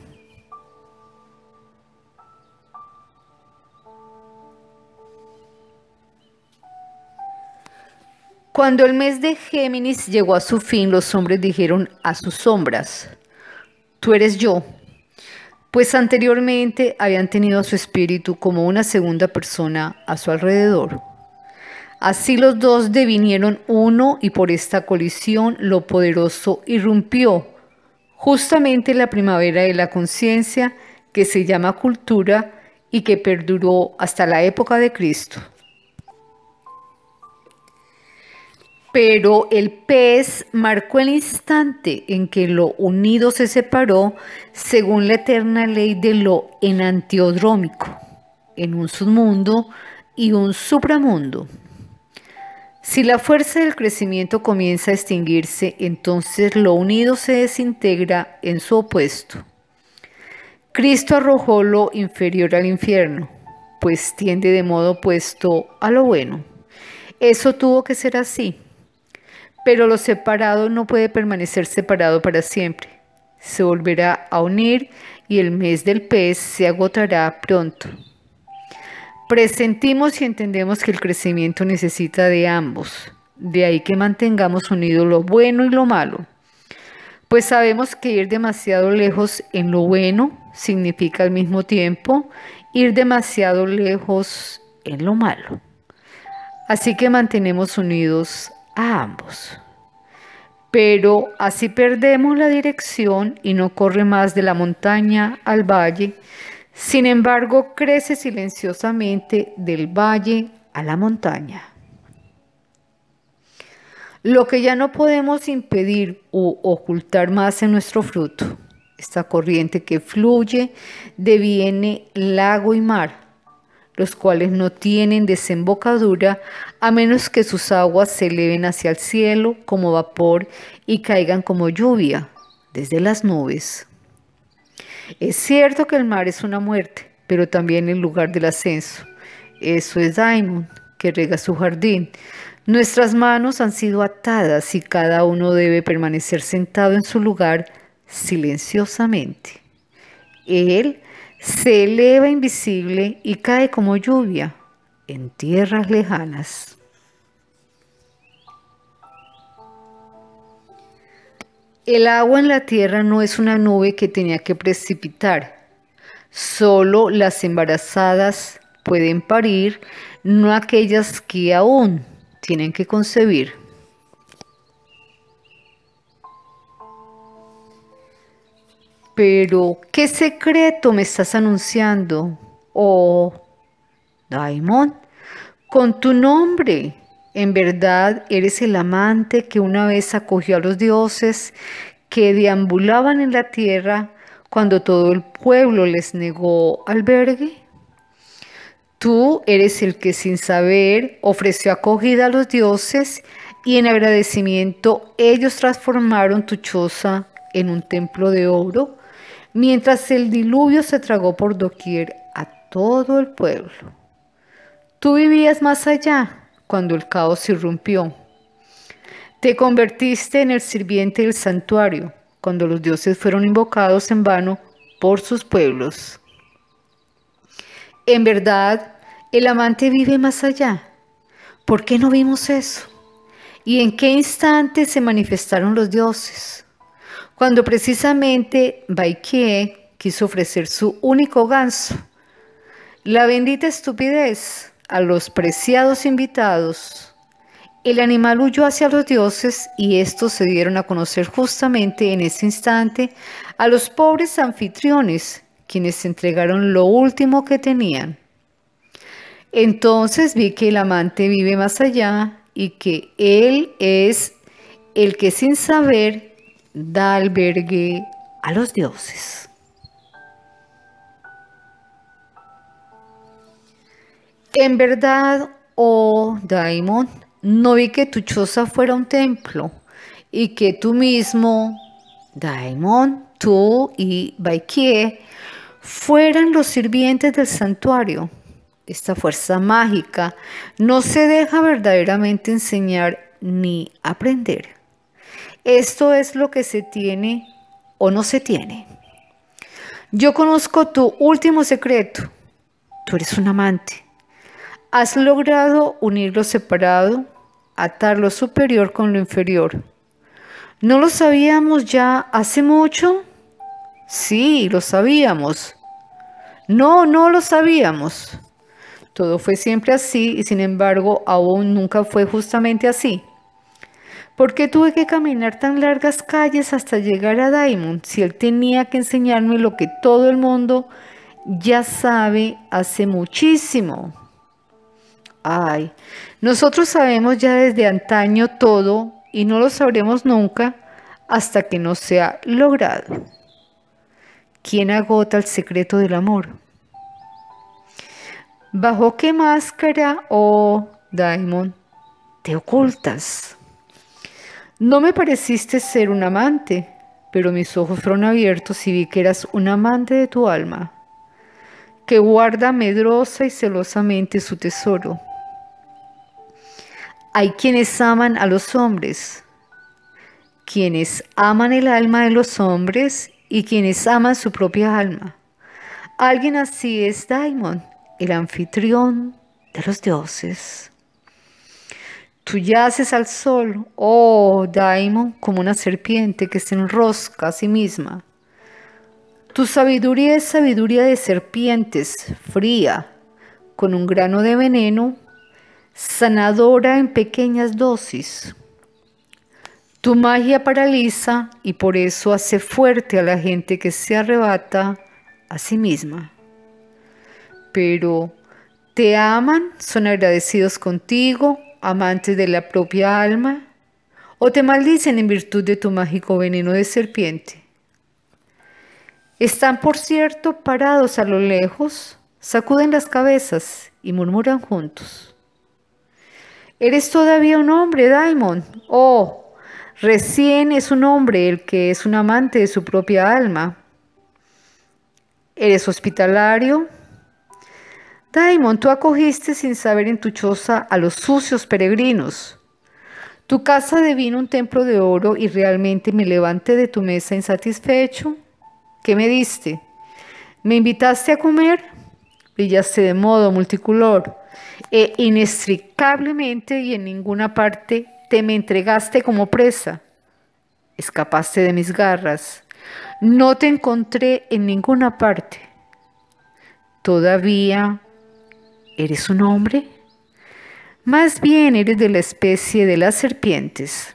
Cuando el mes de Géminis llegó a su fin, los hombres dijeron a sus sombras, tú eres yo, pues anteriormente habían tenido a su espíritu como una segunda persona a su alrededor. Así los dos devinieron uno y por esta colisión lo poderoso irrumpió, justamente la primavera de la conciencia que se llama cultura y que perduró hasta la época de Cristo. Pero el pez marcó el instante en que lo unido se separó según la eterna ley de lo enantiodrómico, en un submundo y un supramundo. Si la fuerza del crecimiento comienza a extinguirse, entonces lo unido se desintegra en su opuesto. Cristo arrojó lo inferior al infierno, pues tiende de modo opuesto a lo bueno. Eso tuvo que ser así pero lo separado no puede permanecer separado para siempre. Se volverá a unir y el mes del pez se agotará pronto. Presentimos y entendemos que el crecimiento necesita de ambos. De ahí que mantengamos unido lo bueno y lo malo. Pues sabemos que ir demasiado lejos en lo bueno significa al mismo tiempo ir demasiado lejos en lo malo. Así que mantenemos unidos a ambos. Pero así perdemos la dirección y no corre más de la montaña al valle. Sin embargo, crece silenciosamente del valle a la montaña. Lo que ya no podemos impedir u ocultar más en nuestro fruto, esta corriente que fluye, deviene lago y mar los cuales no tienen desembocadura a menos que sus aguas se eleven hacia el cielo como vapor y caigan como lluvia desde las nubes. Es cierto que el mar es una muerte, pero también el lugar del ascenso. Eso es Daimon, que rega su jardín. Nuestras manos han sido atadas y cada uno debe permanecer sentado en su lugar silenciosamente. Él se eleva invisible y cae como lluvia en tierras lejanas. El agua en la tierra no es una nube que tenía que precipitar. Solo las embarazadas pueden parir, no aquellas que aún tienen que concebir. Pero, ¿qué secreto me estás anunciando? Oh, Daimon, con tu nombre. En verdad eres el amante que una vez acogió a los dioses que deambulaban en la tierra cuando todo el pueblo les negó albergue. Tú eres el que sin saber ofreció acogida a los dioses y en agradecimiento ellos transformaron tu choza en un templo de oro mientras el diluvio se tragó por doquier a todo el pueblo. Tú vivías más allá cuando el caos irrumpió. Te convertiste en el sirviente del santuario cuando los dioses fueron invocados en vano por sus pueblos. En verdad, el amante vive más allá. ¿Por qué no vimos eso? ¿Y en qué instante se manifestaron los dioses? Cuando precisamente Baikie quiso ofrecer su único ganso. La bendita estupidez a los preciados invitados. El animal huyó hacia los dioses y estos se dieron a conocer justamente en ese instante a los pobres anfitriones, quienes entregaron lo último que tenían. Entonces vi que el amante vive más allá y que él es el que sin saber da albergue a los dioses. En verdad, oh Daimon, no vi que tu choza fuera un templo y que tú mismo, Daimon, tú y Baikie, fueran los sirvientes del santuario. Esta fuerza mágica no se deja verdaderamente enseñar ni aprender. Esto es lo que se tiene o no se tiene. Yo conozco tu último secreto. Tú eres un amante. Has logrado unir lo separado, atar lo superior con lo inferior. ¿No lo sabíamos ya hace mucho? Sí, lo sabíamos. No, no lo sabíamos. Todo fue siempre así y sin embargo aún nunca fue justamente así. ¿Por qué tuve que caminar tan largas calles hasta llegar a Diamond si él tenía que enseñarme lo que todo el mundo ya sabe hace muchísimo? Ay, nosotros sabemos ya desde antaño todo y no lo sabremos nunca hasta que no sea logrado. ¿Quién agota el secreto del amor? ¿Bajo qué máscara, oh Diamond, te ocultas? No me pareciste ser un amante, pero mis ojos fueron abiertos y vi que eras un amante de tu alma, que guarda medrosa y celosamente su tesoro. Hay quienes aman a los hombres, quienes aman el alma de los hombres y quienes aman su propia alma. Alguien así es Daimon, el anfitrión de los dioses. Tú yaces al sol, oh Daimon, como una serpiente que se enrosca a sí misma. Tu sabiduría es sabiduría de serpientes, fría, con un grano de veneno, sanadora en pequeñas dosis. Tu magia paraliza y por eso hace fuerte a la gente que se arrebata a sí misma. Pero te aman, son agradecidos contigo, amantes de la propia alma, o te maldicen en virtud de tu mágico veneno de serpiente. Están, por cierto, parados a lo lejos, sacuden las cabezas y murmuran juntos. Eres todavía un hombre, Daimon. Oh, recién es un hombre el que es un amante de su propia alma. Eres hospitalario, Daimon, tú acogiste sin saber en tu choza a los sucios peregrinos. Tu casa devino un templo de oro y realmente me levanté de tu mesa insatisfecho. ¿Qué me diste? ¿Me invitaste a comer? Brillaste de modo multicolor e inextricablemente y en ninguna parte te me entregaste como presa. Escapaste de mis garras. No te encontré en ninguna parte. Todavía ¿Eres un hombre? Más bien eres de la especie de las serpientes.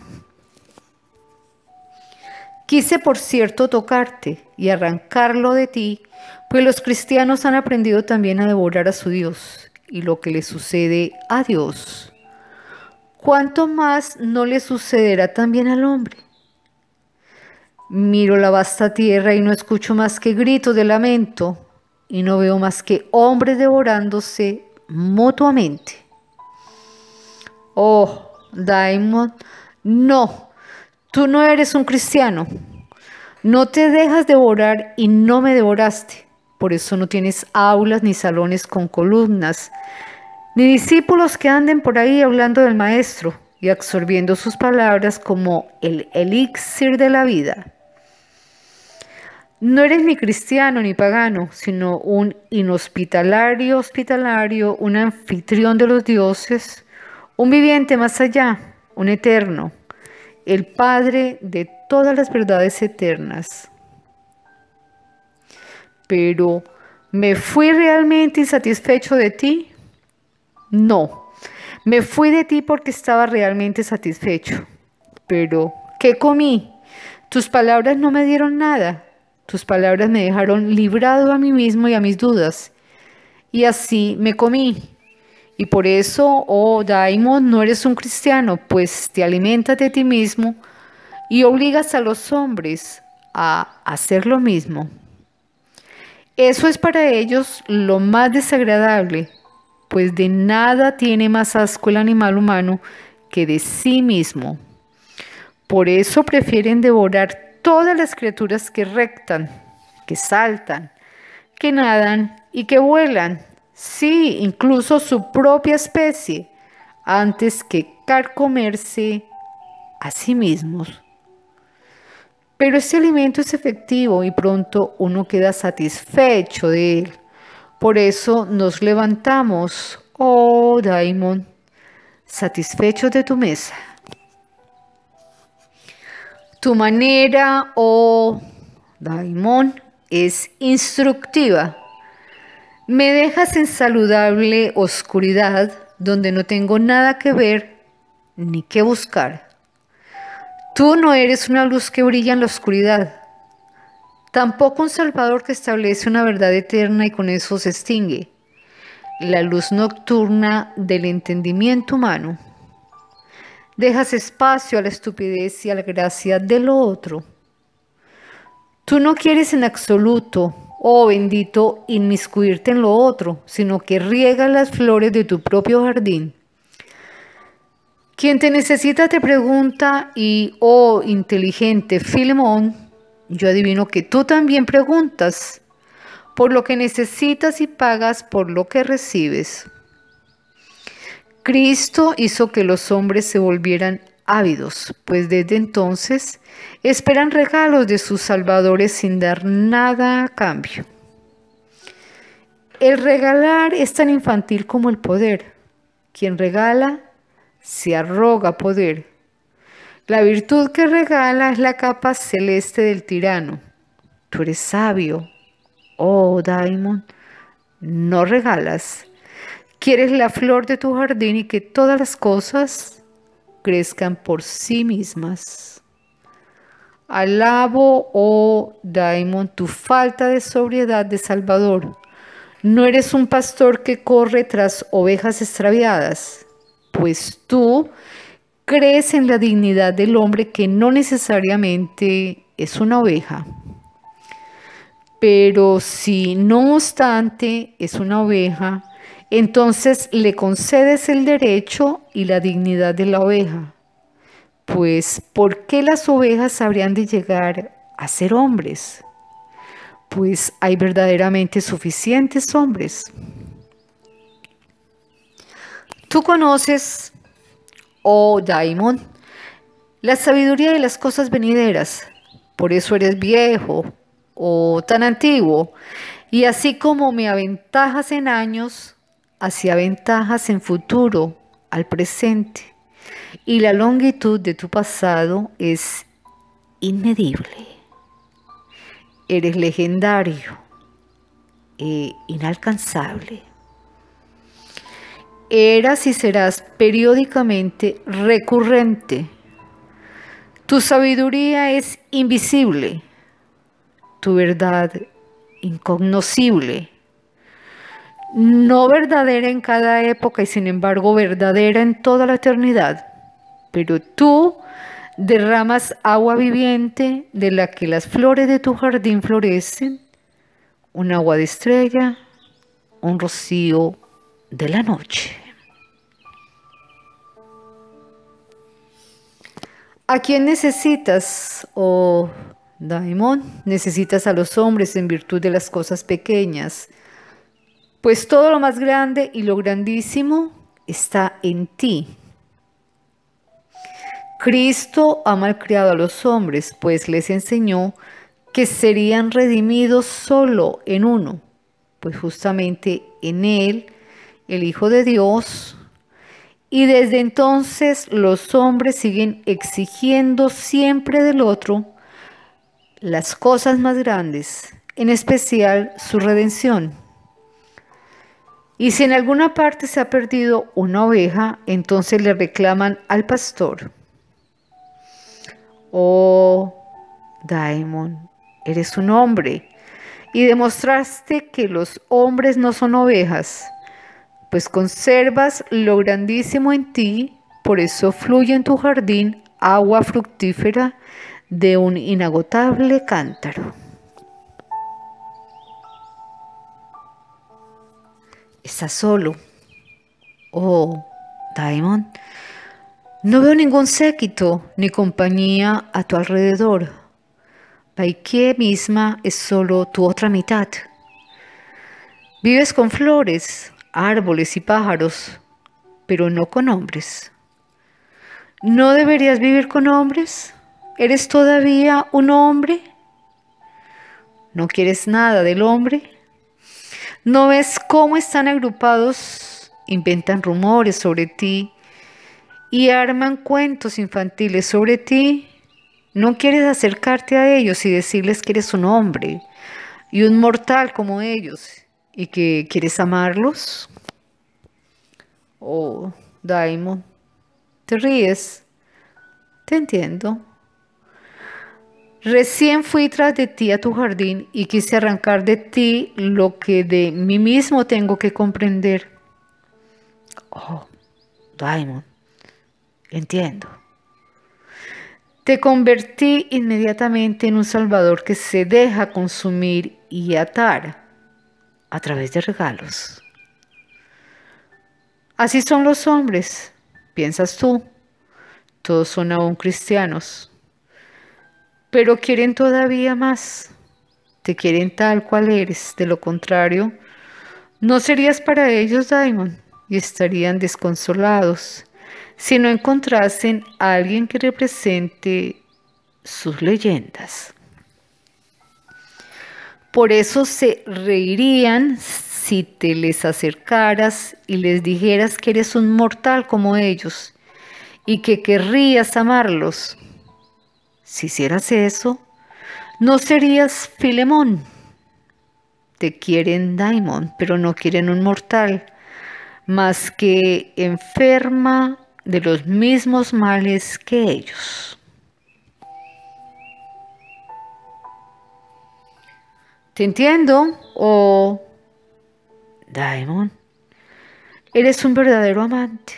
Quise, por cierto, tocarte y arrancarlo de ti, pues los cristianos han aprendido también a devorar a su Dios y lo que le sucede a Dios. ¿Cuánto más no le sucederá también al hombre? Miro la vasta tierra y no escucho más que gritos de lamento y no veo más que hombres devorándose mutuamente. Oh, Daimon, no, tú no eres un cristiano. No te dejas devorar y no me devoraste. Por eso no tienes aulas ni salones con columnas, ni discípulos que anden por ahí hablando del Maestro y absorbiendo sus palabras como el elixir de la vida. No eres ni cristiano ni pagano, sino un inhospitalario hospitalario, un anfitrión de los dioses, un viviente más allá, un eterno, el Padre de todas las verdades eternas. Pero, ¿me fui realmente insatisfecho de ti? No, me fui de ti porque estaba realmente satisfecho. Pero, ¿qué comí? Tus palabras no me dieron nada. Tus palabras me dejaron librado a mí mismo y a mis dudas. Y así me comí. Y por eso, oh Daimon, no eres un cristiano, pues te alimentas de ti mismo y obligas a los hombres a hacer lo mismo. Eso es para ellos lo más desagradable, pues de nada tiene más asco el animal humano que de sí mismo. Por eso prefieren devorar todas las criaturas que rectan, que saltan, que nadan y que vuelan sí, incluso su propia especie, antes que carcomerse a sí mismos. Pero este alimento es efectivo y pronto uno queda satisfecho de él. Por eso nos levantamos, oh Daimon, satisfechos de tu mesa. Tu manera, oh Daimon, es instructiva me dejas en saludable oscuridad donde no tengo nada que ver ni que buscar. Tú no eres una luz que brilla en la oscuridad, tampoco un Salvador que establece una verdad eterna y con eso se extingue, la luz nocturna del entendimiento humano. Dejas espacio a la estupidez y a la gracia de lo otro. Tú no quieres en absoluto oh bendito, inmiscuirte en lo otro, sino que riega las flores de tu propio jardín. Quien te necesita te pregunta y, oh inteligente Filemón, yo adivino que tú también preguntas por lo que necesitas y pagas por lo que recibes. Cristo hizo que los hombres se volvieran ávidos, pues desde entonces esperan regalos de sus salvadores sin dar nada a cambio. El regalar es tan infantil como el poder. Quien regala se arroga poder. La virtud que regala es la capa celeste del tirano. Tú eres sabio. Oh, Daimon, no regalas. Quieres la flor de tu jardín y que todas las cosas crezcan por sí mismas. Alabo, oh Daimon, tu falta de sobriedad de Salvador. No eres un pastor que corre tras ovejas extraviadas, pues tú crees en la dignidad del hombre que no necesariamente es una oveja. Pero si no obstante es una oveja, entonces le concedes el derecho y la dignidad de la oveja. Pues, ¿por qué las ovejas habrían de llegar a ser hombres? Pues hay verdaderamente suficientes hombres. Tú conoces, oh Daimon, la sabiduría de las cosas venideras, por eso eres viejo o tan antiguo, y así como me aventajas en años, hacia ventajas en futuro al presente y la longitud de tu pasado es inmedible. Eres legendario e inalcanzable. Eras y serás periódicamente recurrente. Tu sabiduría es invisible, tu verdad incognoscible, no verdadera en cada época y sin embargo verdadera en toda la eternidad. Pero tú derramas agua viviente de la que las flores de tu jardín florecen, un agua de estrella, un rocío de la noche. ¿A quién necesitas, oh Daimon? Necesitas a los hombres en virtud de las cosas pequeñas, pues todo lo más grande y lo grandísimo está en ti. Cristo ha malcriado a los hombres, pues les enseñó que serían redimidos solo en uno, pues justamente en Él, el Hijo de Dios, y desde entonces los hombres siguen exigiendo siempre del otro las cosas más grandes, en especial su redención. Y si en alguna parte se ha perdido una oveja, entonces le reclaman al pastor. Oh, Daimon, eres un hombre y demostraste que los hombres no son ovejas pues conservas lo grandísimo en ti, por eso fluye en tu jardín agua fructífera de un inagotable cántaro. Estás solo. Oh, Daimon, no veo ningún séquito ni compañía a tu alrededor. Baikie misma es solo tu otra mitad. Vives con flores, árboles y pájaros, pero no con hombres. ¿No deberías vivir con hombres? ¿Eres todavía un hombre? ¿No quieres nada del hombre? ¿No ves cómo están agrupados? Inventan rumores sobre ti y arman cuentos infantiles sobre ti. ¿No quieres acercarte a ellos y decirles que eres un hombre y un mortal como ellos? y que quieres amarlos. Oh, Daimon, te ríes. Te entiendo. Recién fui tras de ti a tu jardín y quise arrancar de ti lo que de mí mismo tengo que comprender. Oh, Daimon, entiendo. Te convertí inmediatamente en un salvador que se deja consumir y atar a través de regalos. Así son los hombres, piensas tú. Todos son aún cristianos, pero quieren todavía más. Te quieren tal cual eres. De lo contrario, no serías para ellos Daimon y estarían desconsolados si no encontrasen a alguien que represente sus leyendas. Por eso se reirían si te les acercaras y les dijeras que eres un mortal como ellos y que querrías amarlos. Si hicieras eso, no serías Filemón. Te quieren Daimon, pero no quieren un mortal, más que enferma de los mismos males que ellos. ¿Te entiendo? O, Daimon, eres un verdadero amante,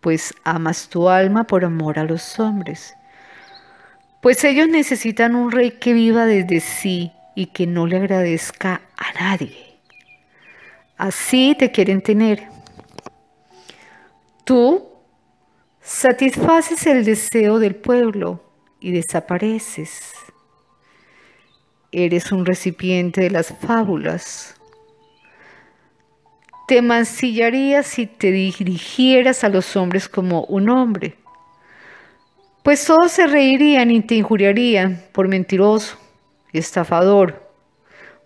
pues amas tu alma por amor a los hombres. Pues ellos necesitan un rey que viva desde sí y que no le agradezca a nadie. Así te quieren tener. Tú satisfaces el deseo del pueblo y desapareces eres un recipiente de las fábulas. Te mancillarías si te dirigieras a los hombres como un hombre, pues todos se reirían y te injuriarían por mentiroso estafador,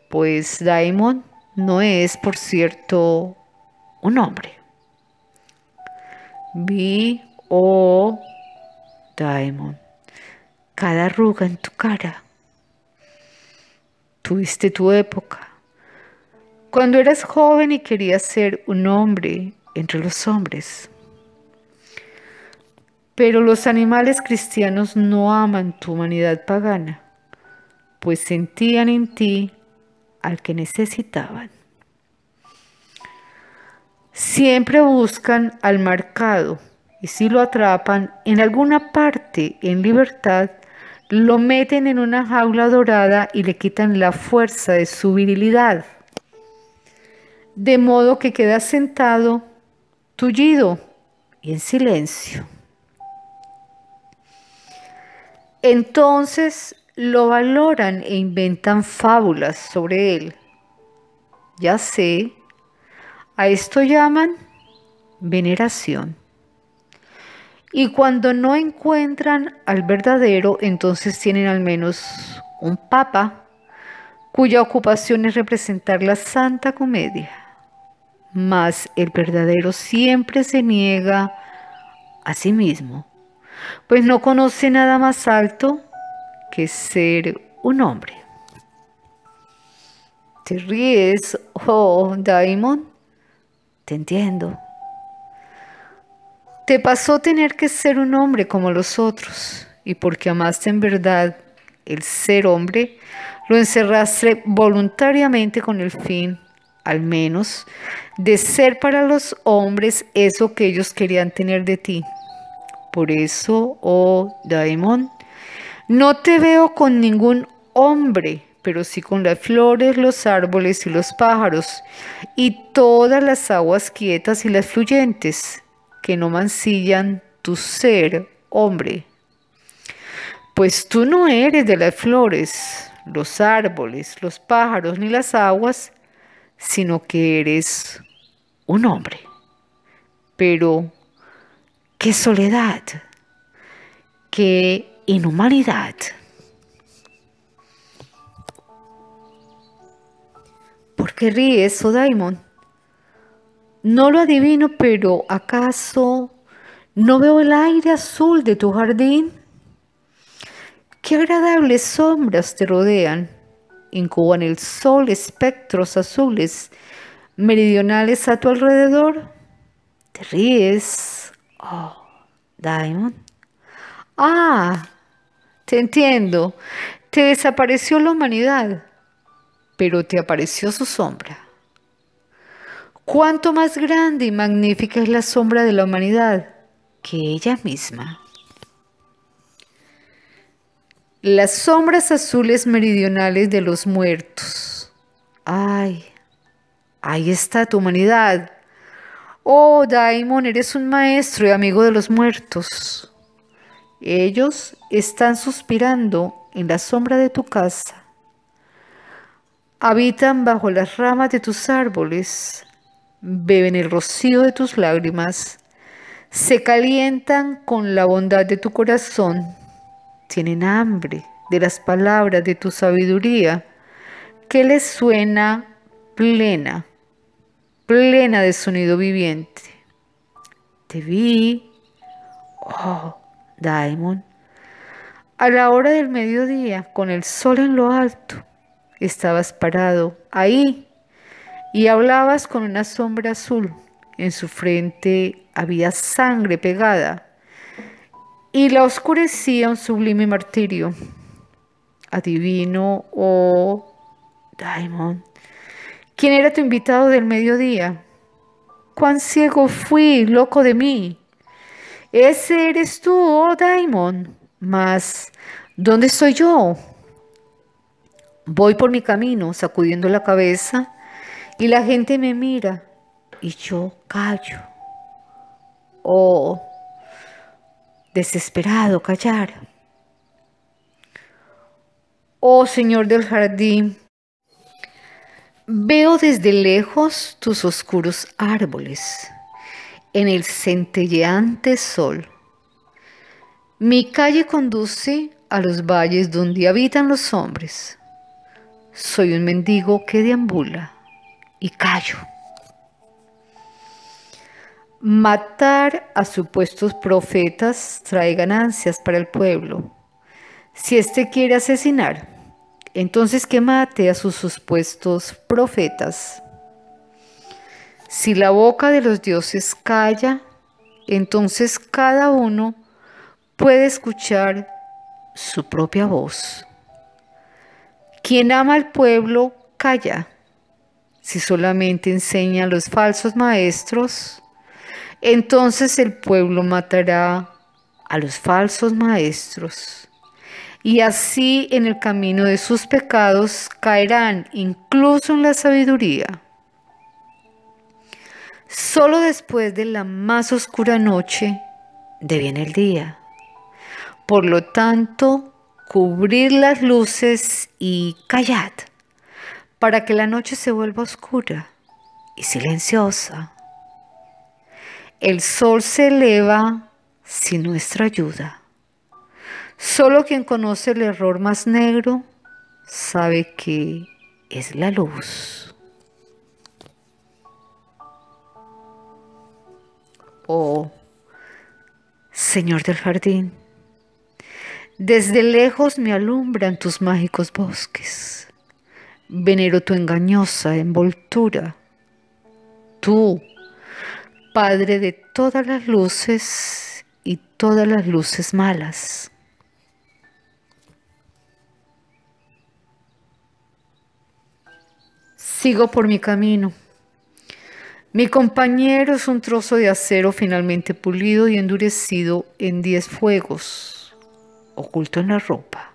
pues Daimon no es, por cierto, un hombre. Vi, oh Daimon, cada arruga en tu cara tuviste tu época. Cuando eras joven y querías ser un hombre entre los hombres. Pero los animales cristianos no aman tu humanidad pagana, pues sentían en ti al que necesitaban. Siempre buscan al marcado y si lo atrapan en alguna parte en libertad, lo meten en una jaula dorada y le quitan la fuerza de su virilidad. De modo que queda sentado, tullido y en silencio. Entonces lo valoran e inventan fábulas sobre él. Ya sé, a esto llaman veneración. Y cuando no encuentran al verdadero, entonces tienen al menos un papa cuya ocupación es representar la Santa Comedia. Mas el verdadero siempre se niega a sí mismo, pues no conoce nada más alto que ser un hombre. ¿Te ríes, oh Daimon? Te entiendo. Te pasó tener que ser un hombre como los otros, y porque amaste en verdad el ser hombre, lo encerraste voluntariamente con el fin, al menos, de ser para los hombres eso que ellos querían tener de ti. Por eso, oh Daimon, no te veo con ningún hombre, pero sí con las flores, los árboles y los pájaros, y todas las aguas quietas y las fluyentes que no mancillan tu ser, hombre. Pues tú no eres de las flores, los árboles, los pájaros ni las aguas, sino que eres un hombre. Pero, qué soledad, qué inhumanidad. ¿Por qué ríes, Odaimon? No lo adivino, pero ¿acaso no veo el aire azul de tu jardín? Qué agradables sombras te rodean. Incuban el sol espectros azules meridionales a tu alrededor. ¿Te ríes? Oh, Diamond. Ah, te entiendo. Te desapareció la humanidad, pero te apareció su sombra. Cuánto más grande y magnífica es la sombra de la humanidad que ella misma. Las sombras azules meridionales de los muertos. Ay, ahí está tu humanidad. Oh, Daimon, eres un maestro y amigo de los muertos. Ellos están suspirando en la sombra de tu casa. Habitan bajo las ramas de tus árboles beben el rocío de tus lágrimas, se calientan con la bondad de tu corazón, tienen hambre de las palabras de tu sabiduría, que les suena plena, plena de sonido viviente. Te vi, oh, Daimon, a la hora del mediodía, con el sol en lo alto, estabas parado ahí y hablabas con una sombra azul. En su frente había sangre pegada y la oscurecía un sublime martirio. Adivino, oh Daimon, ¿quién era tu invitado del mediodía? Cuán ciego fui, loco de mí. Ese eres tú, oh Daimon. Mas, ¿dónde estoy yo? Voy por mi camino, sacudiendo la cabeza y la gente me mira y yo callo. Oh, desesperado callar. Oh Señor del jardín, veo desde lejos tus oscuros árboles en el centelleante sol. Mi calle conduce a los valles donde habitan los hombres. Soy un mendigo que deambula y callo. Matar a supuestos profetas trae ganancias para el pueblo. Si éste quiere asesinar, entonces que mate a sus supuestos profetas. Si la boca de los dioses calla, entonces cada uno puede escuchar su propia voz. Quien ama al pueblo, calla. Si solamente enseña a los falsos maestros, entonces el pueblo matará a los falsos maestros. Y así en el camino de sus pecados caerán incluso en la sabiduría. Solo después de la más oscura noche deviene el día. Por lo tanto, cubrir las luces y callad para que la noche se vuelva oscura y silenciosa. El sol se eleva sin nuestra ayuda. Solo quien conoce el error más negro sabe que es la luz. Oh, Señor del jardín, desde lejos me alumbran tus mágicos bosques. Venero tu engañosa envoltura. Tú, Padre de todas las luces y todas las luces malas. Sigo por mi camino. Mi compañero es un trozo de acero finalmente pulido y endurecido en diez fuegos oculto en la ropa.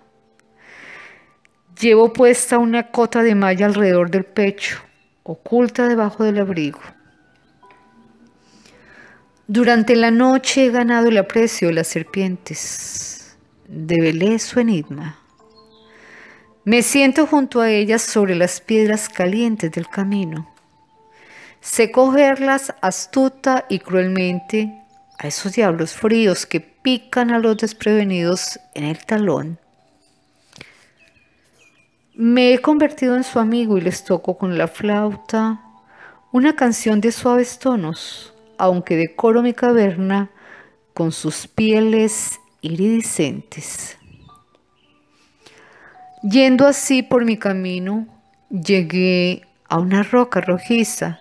Llevo puesta una cota de malla alrededor del pecho, oculta debajo del abrigo. Durante la noche he ganado el aprecio de las serpientes. Develé su enigma. Me siento junto a ellas sobre las piedras calientes del camino. Sé cogerlas astuta y cruelmente a esos diablos fríos que pican a los desprevenidos en el talón. Me he convertido en su amigo y les toco con la flauta una canción de suaves tonos, aunque decoro mi caverna con sus pieles iridiscentes. Yendo así por mi camino, llegué a una roca rojiza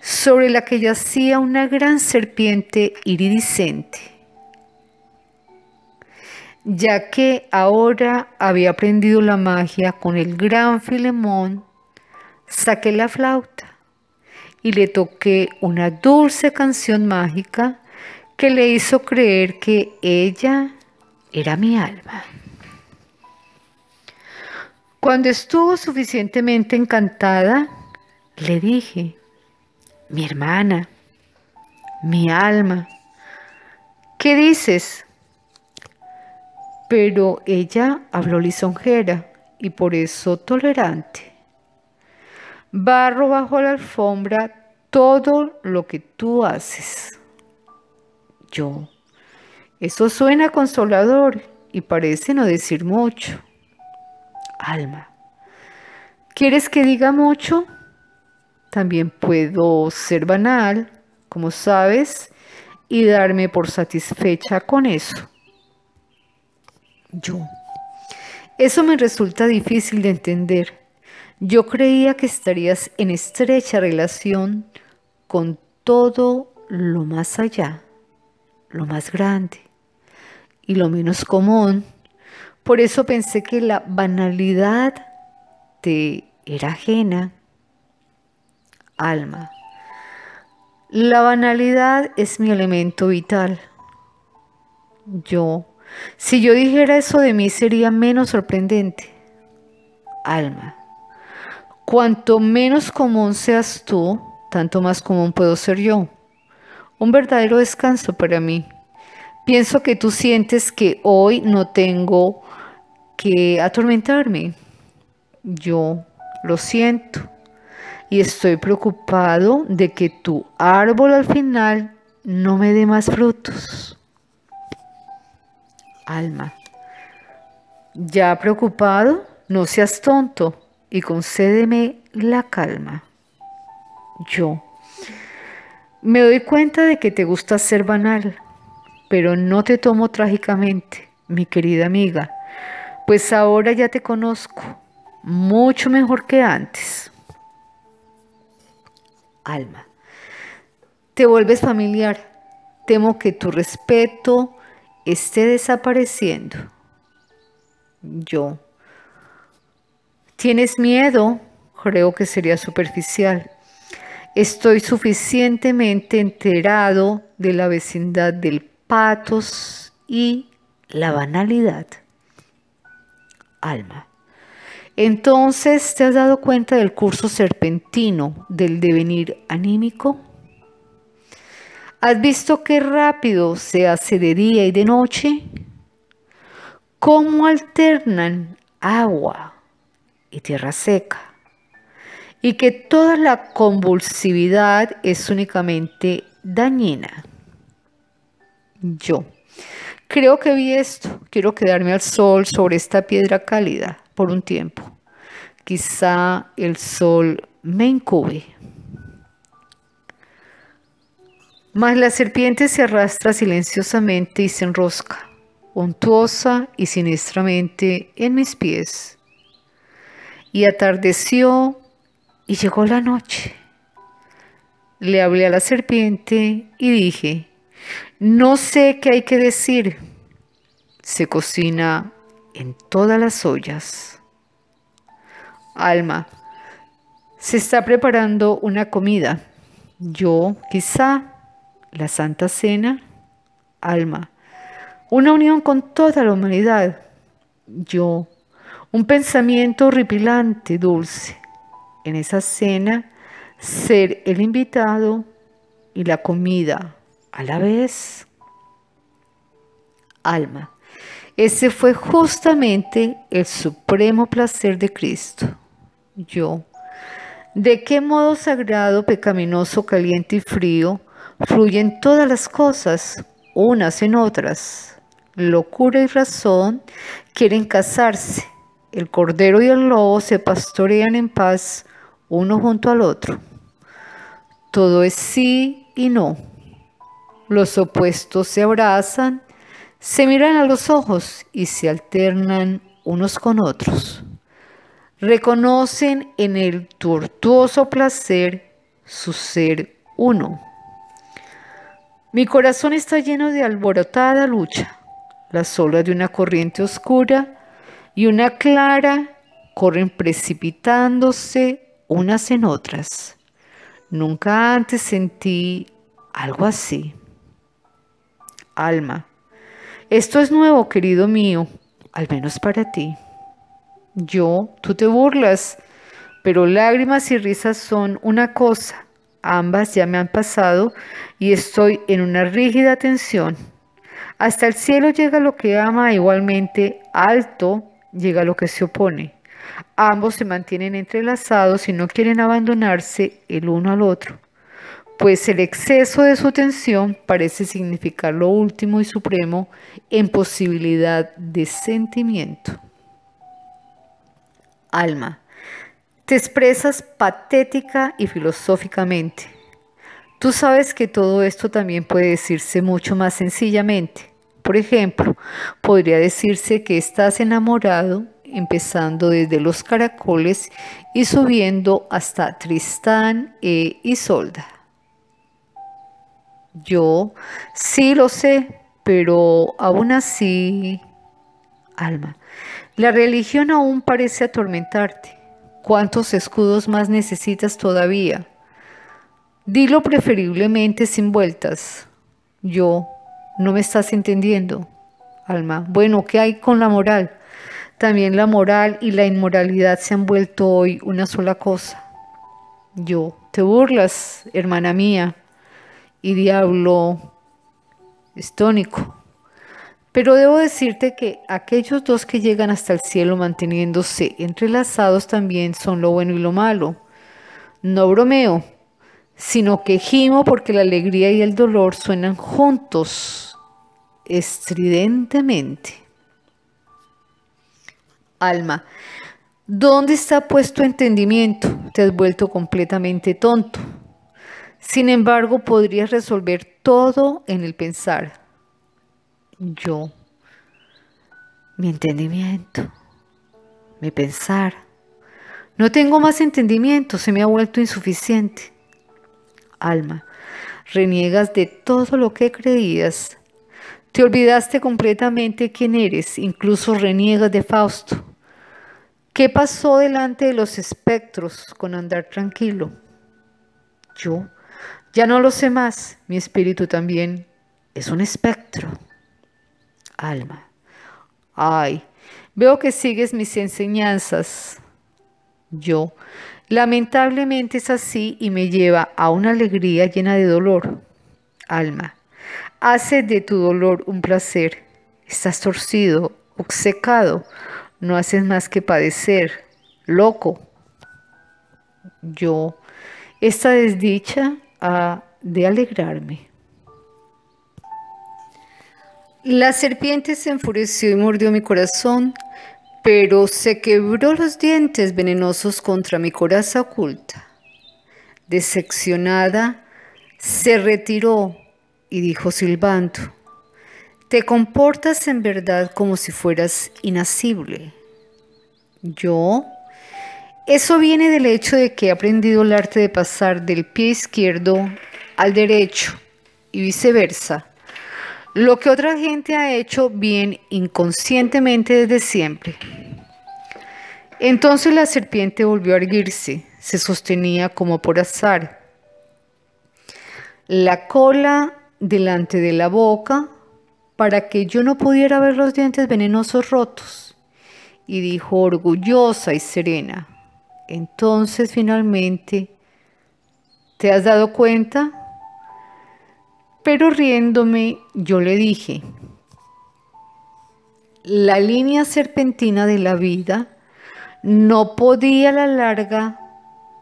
sobre la que yacía una gran serpiente iridiscente. Ya que ahora había aprendido la magia con el gran Filemón, saqué la flauta y le toqué una dulce canción mágica que le hizo creer que ella era mi alma. Cuando estuvo suficientemente encantada, le dije, mi hermana, mi alma. ¿Qué dices? Pero ella habló lisonjera y por eso tolerante. Barro bajo la alfombra todo lo que tú haces. Yo. Eso suena consolador y parece no decir mucho. Alma. ¿Quieres que diga mucho? También puedo ser banal, como sabes, y darme por satisfecha con eso. Yo. Eso me resulta difícil de entender. Yo creía que estarías en estrecha relación con todo lo más allá, lo más grande y lo menos común. Por eso pensé que la banalidad te era ajena alma. La banalidad es mi elemento vital. Yo, si yo dijera eso de mí sería menos sorprendente. Alma, cuanto menos común seas tú, tanto más común puedo ser yo. Un verdadero descanso para mí. Pienso que tú sientes que hoy no tengo que atormentarme. Yo lo siento y estoy preocupado de que tu árbol al final no me dé más frutos. Alma, ya preocupado, no seas tonto y concédeme la calma. Yo, me doy cuenta de que te gusta ser banal, pero no te tomo trágicamente, mi querida amiga, pues ahora ya te conozco mucho mejor que antes alma. Te vuelves familiar. Temo que tu respeto esté desapareciendo. Yo. ¿Tienes miedo? Creo que sería superficial. Estoy suficientemente enterado de la vecindad del patos y la banalidad. Alma. Entonces, ¿te has dado cuenta del curso serpentino del devenir anímico? ¿Has visto qué rápido se hace de día y de noche? ¿Cómo alternan agua y tierra seca? Y que toda la convulsividad es únicamente dañina. Yo creo que vi esto. Quiero quedarme al sol sobre esta piedra cálida por un tiempo. Quizá el sol me incube. Mas la serpiente se arrastra silenciosamente y se enrosca, untuosa y siniestramente en mis pies. Y atardeció y llegó la noche. Le hablé a la serpiente y dije, no sé qué hay que decir. Se cocina en todas las ollas. Alma, se está preparando una comida. Yo, quizá, la Santa Cena, alma, una unión con toda la humanidad, yo, un pensamiento horripilante, dulce, en esa cena, ser el invitado y la comida a la vez. Alma, ese fue justamente el supremo placer de Cristo. Yo, ¿de qué modo sagrado, pecaminoso, caliente y frío Fluyen todas las cosas, unas en otras. Locura y razón quieren casarse. El cordero y el lobo se pastorean en paz uno junto al otro. Todo es sí y no. Los opuestos se abrazan, se miran a los ojos y se alternan unos con otros. Reconocen en el tortuoso placer su ser uno. Mi corazón está lleno de alborotada lucha. Las olas de una corriente oscura y una clara corren precipitándose unas en otras. Nunca antes sentí algo así. Alma, esto es nuevo, querido mío, al menos para ti. Yo, tú te burlas, pero lágrimas y risas son una cosa Ambas ya me han pasado y estoy en una rígida tensión. Hasta el cielo llega lo que ama, igualmente alto llega lo que se opone. Ambos se mantienen entrelazados y no quieren abandonarse el uno al otro, pues el exceso de su tensión parece significar lo último y supremo en posibilidad de sentimiento. Alma, te expresas patética y filosóficamente. Tú sabes que todo esto también puede decirse mucho más sencillamente. Por ejemplo, podría decirse que estás enamorado empezando desde los caracoles y subiendo hasta Tristán e Isolda. Yo sí lo sé, pero aún así, alma, la religión aún parece atormentarte. ¿Cuántos escudos más necesitas todavía? Dilo preferiblemente sin vueltas. Yo, no me estás entendiendo. Alma, bueno, ¿qué hay con la moral? También la moral y la inmoralidad se han vuelto hoy una sola cosa. Yo, te burlas, hermana mía, y diablo estónico. Pero debo decirte que aquellos dos que llegan hasta el cielo manteniéndose entrelazados también son lo bueno y lo malo. No bromeo, sino que gimo porque la alegría y el dolor suenan juntos, estridentemente. Alma, ¿dónde está puesto entendimiento? Te has vuelto completamente tonto. Sin embargo, podrías resolver todo en el pensar yo, mi entendimiento, mi pensar. No tengo más entendimiento, se me ha vuelto insuficiente. Alma, reniegas de todo lo que creías. Te olvidaste completamente quién eres, incluso reniegas de Fausto. ¿Qué pasó delante de los espectros con andar tranquilo? Yo ya no lo sé más, mi espíritu también es un espectro. Alma, ay, veo que sigues mis enseñanzas. Yo, lamentablemente es así y me lleva a una alegría llena de dolor. Alma, hace de tu dolor un placer. Estás torcido, obcecado, no haces más que padecer, loco. Yo, esta desdicha ha de alegrarme. La serpiente se enfureció y mordió mi corazón, pero se quebró los dientes venenosos contra mi coraza oculta. Decepcionada, se retiró y dijo silbando, te comportas en verdad como si fueras inasible. Yo, eso viene del hecho de que he aprendido el arte de pasar del pie izquierdo al derecho y viceversa, lo que otra gente ha hecho bien inconscientemente desde siempre. Entonces la serpiente volvió a erguirse, se sostenía como por azar. La cola delante de la boca para que yo no pudiera ver los dientes venenosos rotos. Y dijo orgullosa y serena, entonces finalmente, ¿te has dado cuenta? Pero riéndome, yo le dije, la línea serpentina de la vida no podía a la larga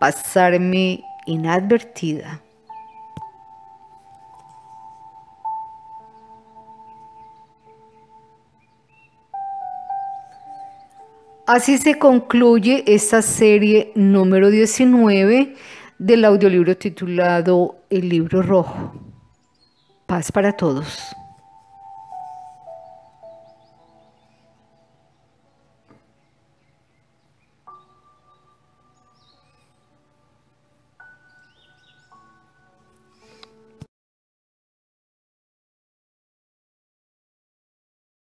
pasarme inadvertida. Así se concluye esta serie número 19 del audiolibro titulado El libro rojo. Paz para todos.